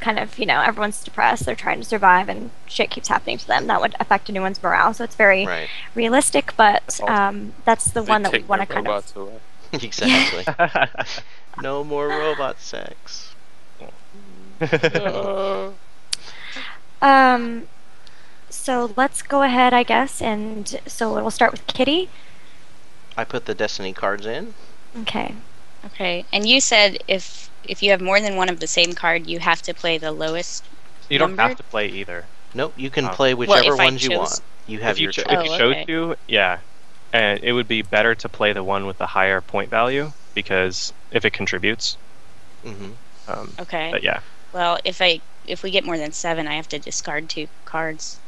kind of you know everyone's depressed, they're trying to survive, and shit keeps happening to them. That would affect anyone's morale, so it's very
Right.
realistic. But um, that's the
They
one that we want to
my
kind of.
away.
exactly. no more robot sex.
Uh,
Um, so let's go ahead, I guess, and so we'll start with Kitty.
I put the destiny cards in.
Okay.
Okay. And you said if if you have more than one of the same card, you have to play the lowest.
you don't have to play either.
Nope, you can
Oh.
play whichever
if I
ones you want. You have
if you,
your
cho-
choice.
if you
Oh,
chose
okay.
to, yeah, and it would be better to play the one with the higher point value because if it contributes.
hmm
Um,
Okay.
but yeah,
Well, if I if we get more than seven, I have to discard two cards.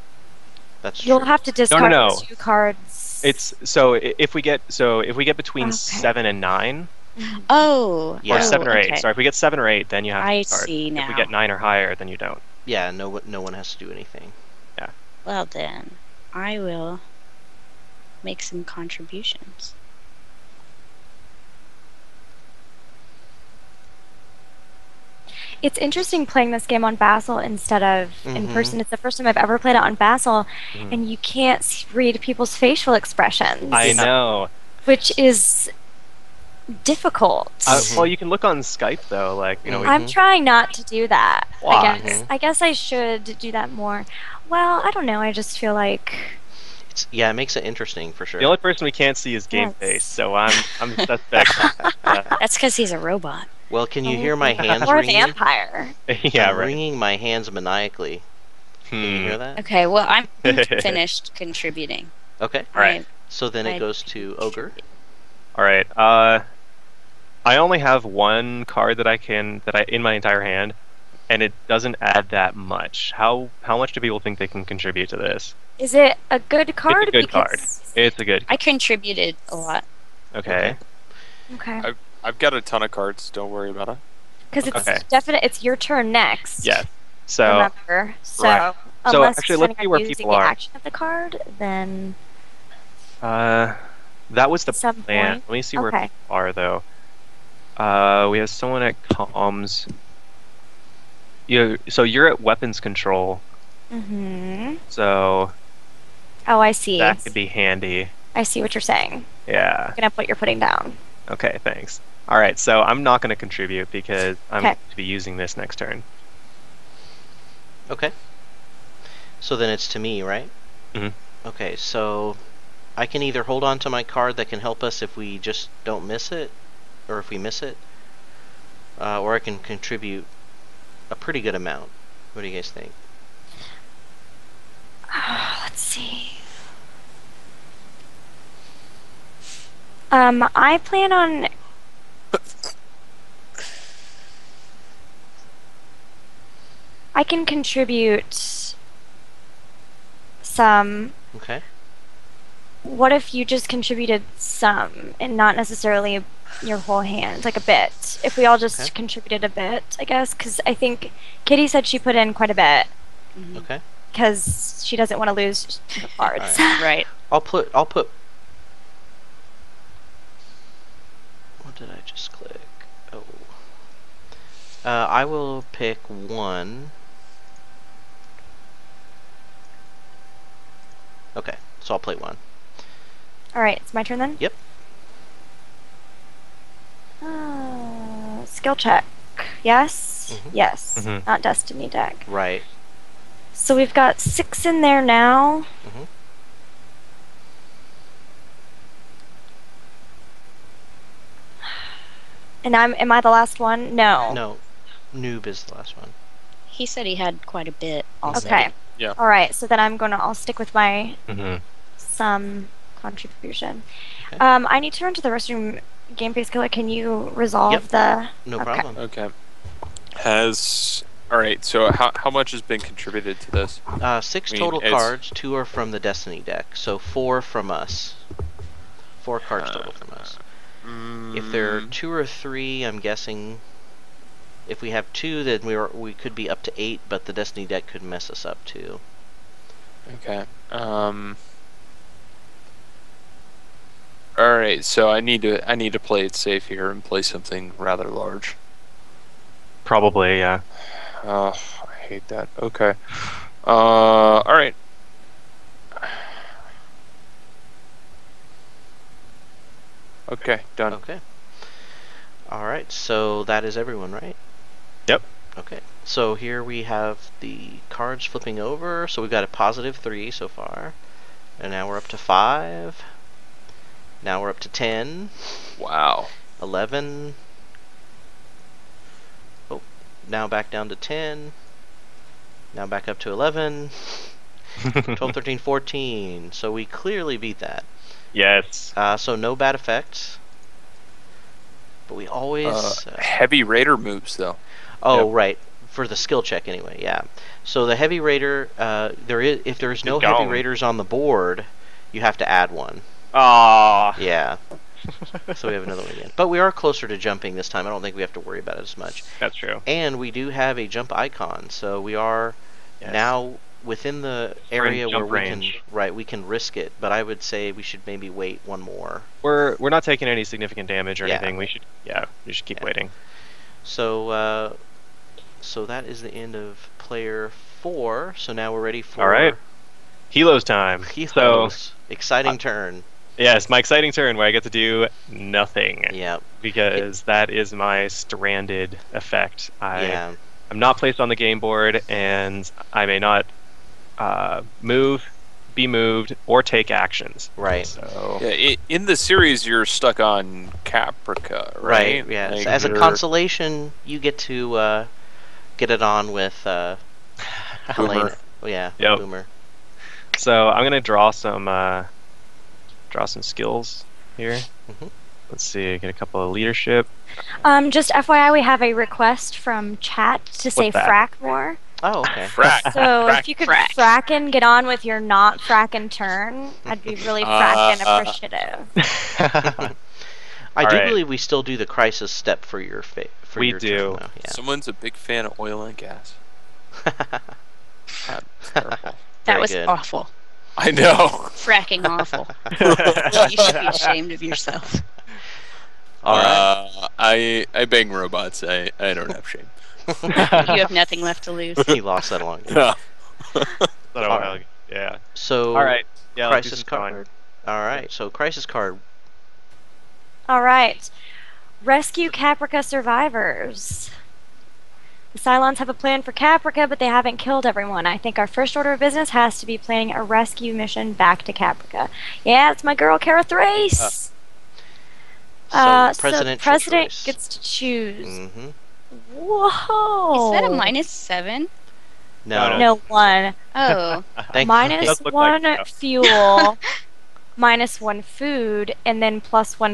That's
You'll
true.
have to discard
no.
those two cards.
it's so if we get so if we get between
Okay.
seven and nine
Oh.
Yeah.
or
oh,
seven or eight.
okay.
Sorry, if we get seven or eight, then you have to
I
discard.
see
If we get nine or higher, then you don't.
Yeah, no, one- no one has to do anything. Yeah.
Well then, I will make some contributions.
It's interesting playing this game on Vassal instead of in
Mhm.
person. It's the first time I've ever played it on Vassal,
Mhm.
and you can't read people's facial expressions,
I know.
which is difficult.
Uh,
Mhm.
well, you can look on Skype though, like you know.
I'm trying not to do that.
Why?
I guess.
Mhm.
I guess I should do that more. Well, I don't know. I just feel like
It's yeah, it makes it interesting for sure.
The only person we can't see is Game
Yes.
Face, so I'm I'm suspect. uh,
That's because he's a robot.
well, can you hear my
Oh,
hands
or a vampire.
yeah,
I'm
right.
Wringing my hands maniacally. Can you
Hmm.
hear that?
Okay. Well, I'm finished contributing.
Okay.
All right.
So then
I
it goes to ogre.
All right. Uh, I only have one card that I can that I in my entire hand, and it doesn't add that much. How how much do people think they can contribute to this?
Is it a good card?
It's a good card. It's a good.
I contributed a lot.
Okay.
Okay.
I've, I've got a ton of cards. Don't worry about it.
Because it's
Okay.
definite. It's your turn next.
Yes. So
remember. So
right. So,
unless
actually,
it's
let's see
I'm
where people
the
are.
action of the card, then
uh, that was the
Some
plan.
point.
Let me see where
Okay.
people are though. Uh, we have someone at comms. You so you're at weapons control,
Mm-hmm.
so
Oh, I see.
that could be handy.
I see what you're saying.
Yeah.
Looking up what you're putting down.
Okay, thanks. All right, so I'm not going to contribute because I'm
Okay.
going to be using this next turn.
Okay. So then it's to me, right?
Mm-hmm.
Okay, so I can either hold on to my card that can help us if we just don't miss it, or if we miss it, uh, or I can contribute a pretty good amount. What do you guys think?
Let's see. Um, I plan on. I can contribute some.
Okay.
What if you just contributed some and not necessarily your whole hand, like a bit? If we all just
Okay.
contributed a bit, I guess, because I think Kitty said she put in quite a bit
Okay.
because she doesn't want to lose the cards.
Right.
I'll put. I'll put. What did I just click? Oh. Uh, I will pick one. Okay, so I'll play one.
All right, it's my turn then.
Yep.
Uh, skill check. Yes.
Mhm.
Yes.
Mhm.
Not destiny deck.
Right.
So we've got six in there now.
Mhm.
And I'm am I the last one? No.
No, noob is the last one.
He said he had quite a bit. Also.
Okay.
Yeah.
All right. So then I'm gonna I'll stick with my
hmm
some contribution.
Okay.
Um, I need to run to the restroom. Gameface Killa, can you resolve
Yep.
the?
No
Okay.
problem.
Okay. Has all right. So how how much has been contributed to this?
Uh, six
I mean,
total
it's-
cards. Two are from the Destiny deck, so four from us. Four cards
Uh,
total from us. If there are
Mm,
two or three, I'm guessing. If we have two, then we are, we could be up to eight, but the Destiny deck could mess us up too.
Okay. Um. All right. So I need to I need to play it safe here and play something rather large.
Probably, yeah.
Oh, I hate that. Okay. Uh. All right. Okay. Done.
Okay. All right. So that is everyone, right?
Yep.
Okay. So here we have the cards flipping over. So we've got a positive three so far, and now we're up to five. Now we're up to ten.
Wow.
11. Oh, now back down to 10. Now back up to 11. 12, 13, 14. So we clearly beat that.
yes.
Uh, so no bad effects. But we always.
Uh,
uh,
heavy raider moves though.
oh,
yep.
right. For the skill check, anyway. Yeah. So the heavy raider, uh, there is if there is no heavy raiders on the board, you have to add one.
Aww.
Yeah. so we have another one again. But we are closer to jumping this time. I don't think we have to worry about it as much.
That's true.
And we do have a jump icon, so we are
Yes.
now within the area where we
range.
can right we can risk it. But I would say we should maybe wait one more.
We're we're not taking any significant damage or
Yeah.
anything. We should yeah, we should keep
Yeah.
waiting.
So uh, so that is the end of player four. So now we're ready for
All right. Helos time. So
Helos. Exciting turn.
Yes, my exciting turn where I get to do nothing
Yeah.
because that is my stranded effect. I
yeah.
I'm not placed on the game board, and I may not uh, move, be moved, or take actions.
Right.
So
Yeah, i in the series, you're stuck on Caprica, right?
Right. Yeah. So
Like,
as a
you're-
consolation, you get to uh, get it on with uh, Helena. Oh, yeah.
Yep.
Boomer.
So I'm gonna draw some uh, draw some skills here.
Mhm.
Let's see, get a couple of leadership.
Um, just FYI, we have a request from chat to say
that?
frack more.
Oh, okay.
Frack.
So
Frack,
if you could
frack.
and get on with your not frackin' turn, I'd be really frackin'
Uh,
appreciative.
I
All
do
right.
believe we still do the crisis step for your fa- for
We
your
do.
Turn, though. Yeah.
Someone's a big fan of oil and gas. God, terrible.
That
Very
was
good.
awful.
I know.
Fracking awful. you should be ashamed of yourself.
All right.
Uh, I I bang robots. I I don't have shame.
You have nothing left to lose.
he lost that long time.
No.
But,
All
uh,
right.
Yeah.
So
All right. Yeah.
crisis card. All right. So crisis card.
All right. Rescue Caprica survivors. The Cylons have a plan for Caprica, but they haven't killed everyone. I think our first order of business has to be planning a rescue mission back to Caprica. Yeah, it's my girl, Kara Thrace.
So
Uh, so
presidential
president
choice.
gets to choose.
hmm
Whoa.
Is that a minus seven?
No.
No, one.
Oh,
Thank
Minus
Does look
one
like so.
fuel, minus one food, and then plus one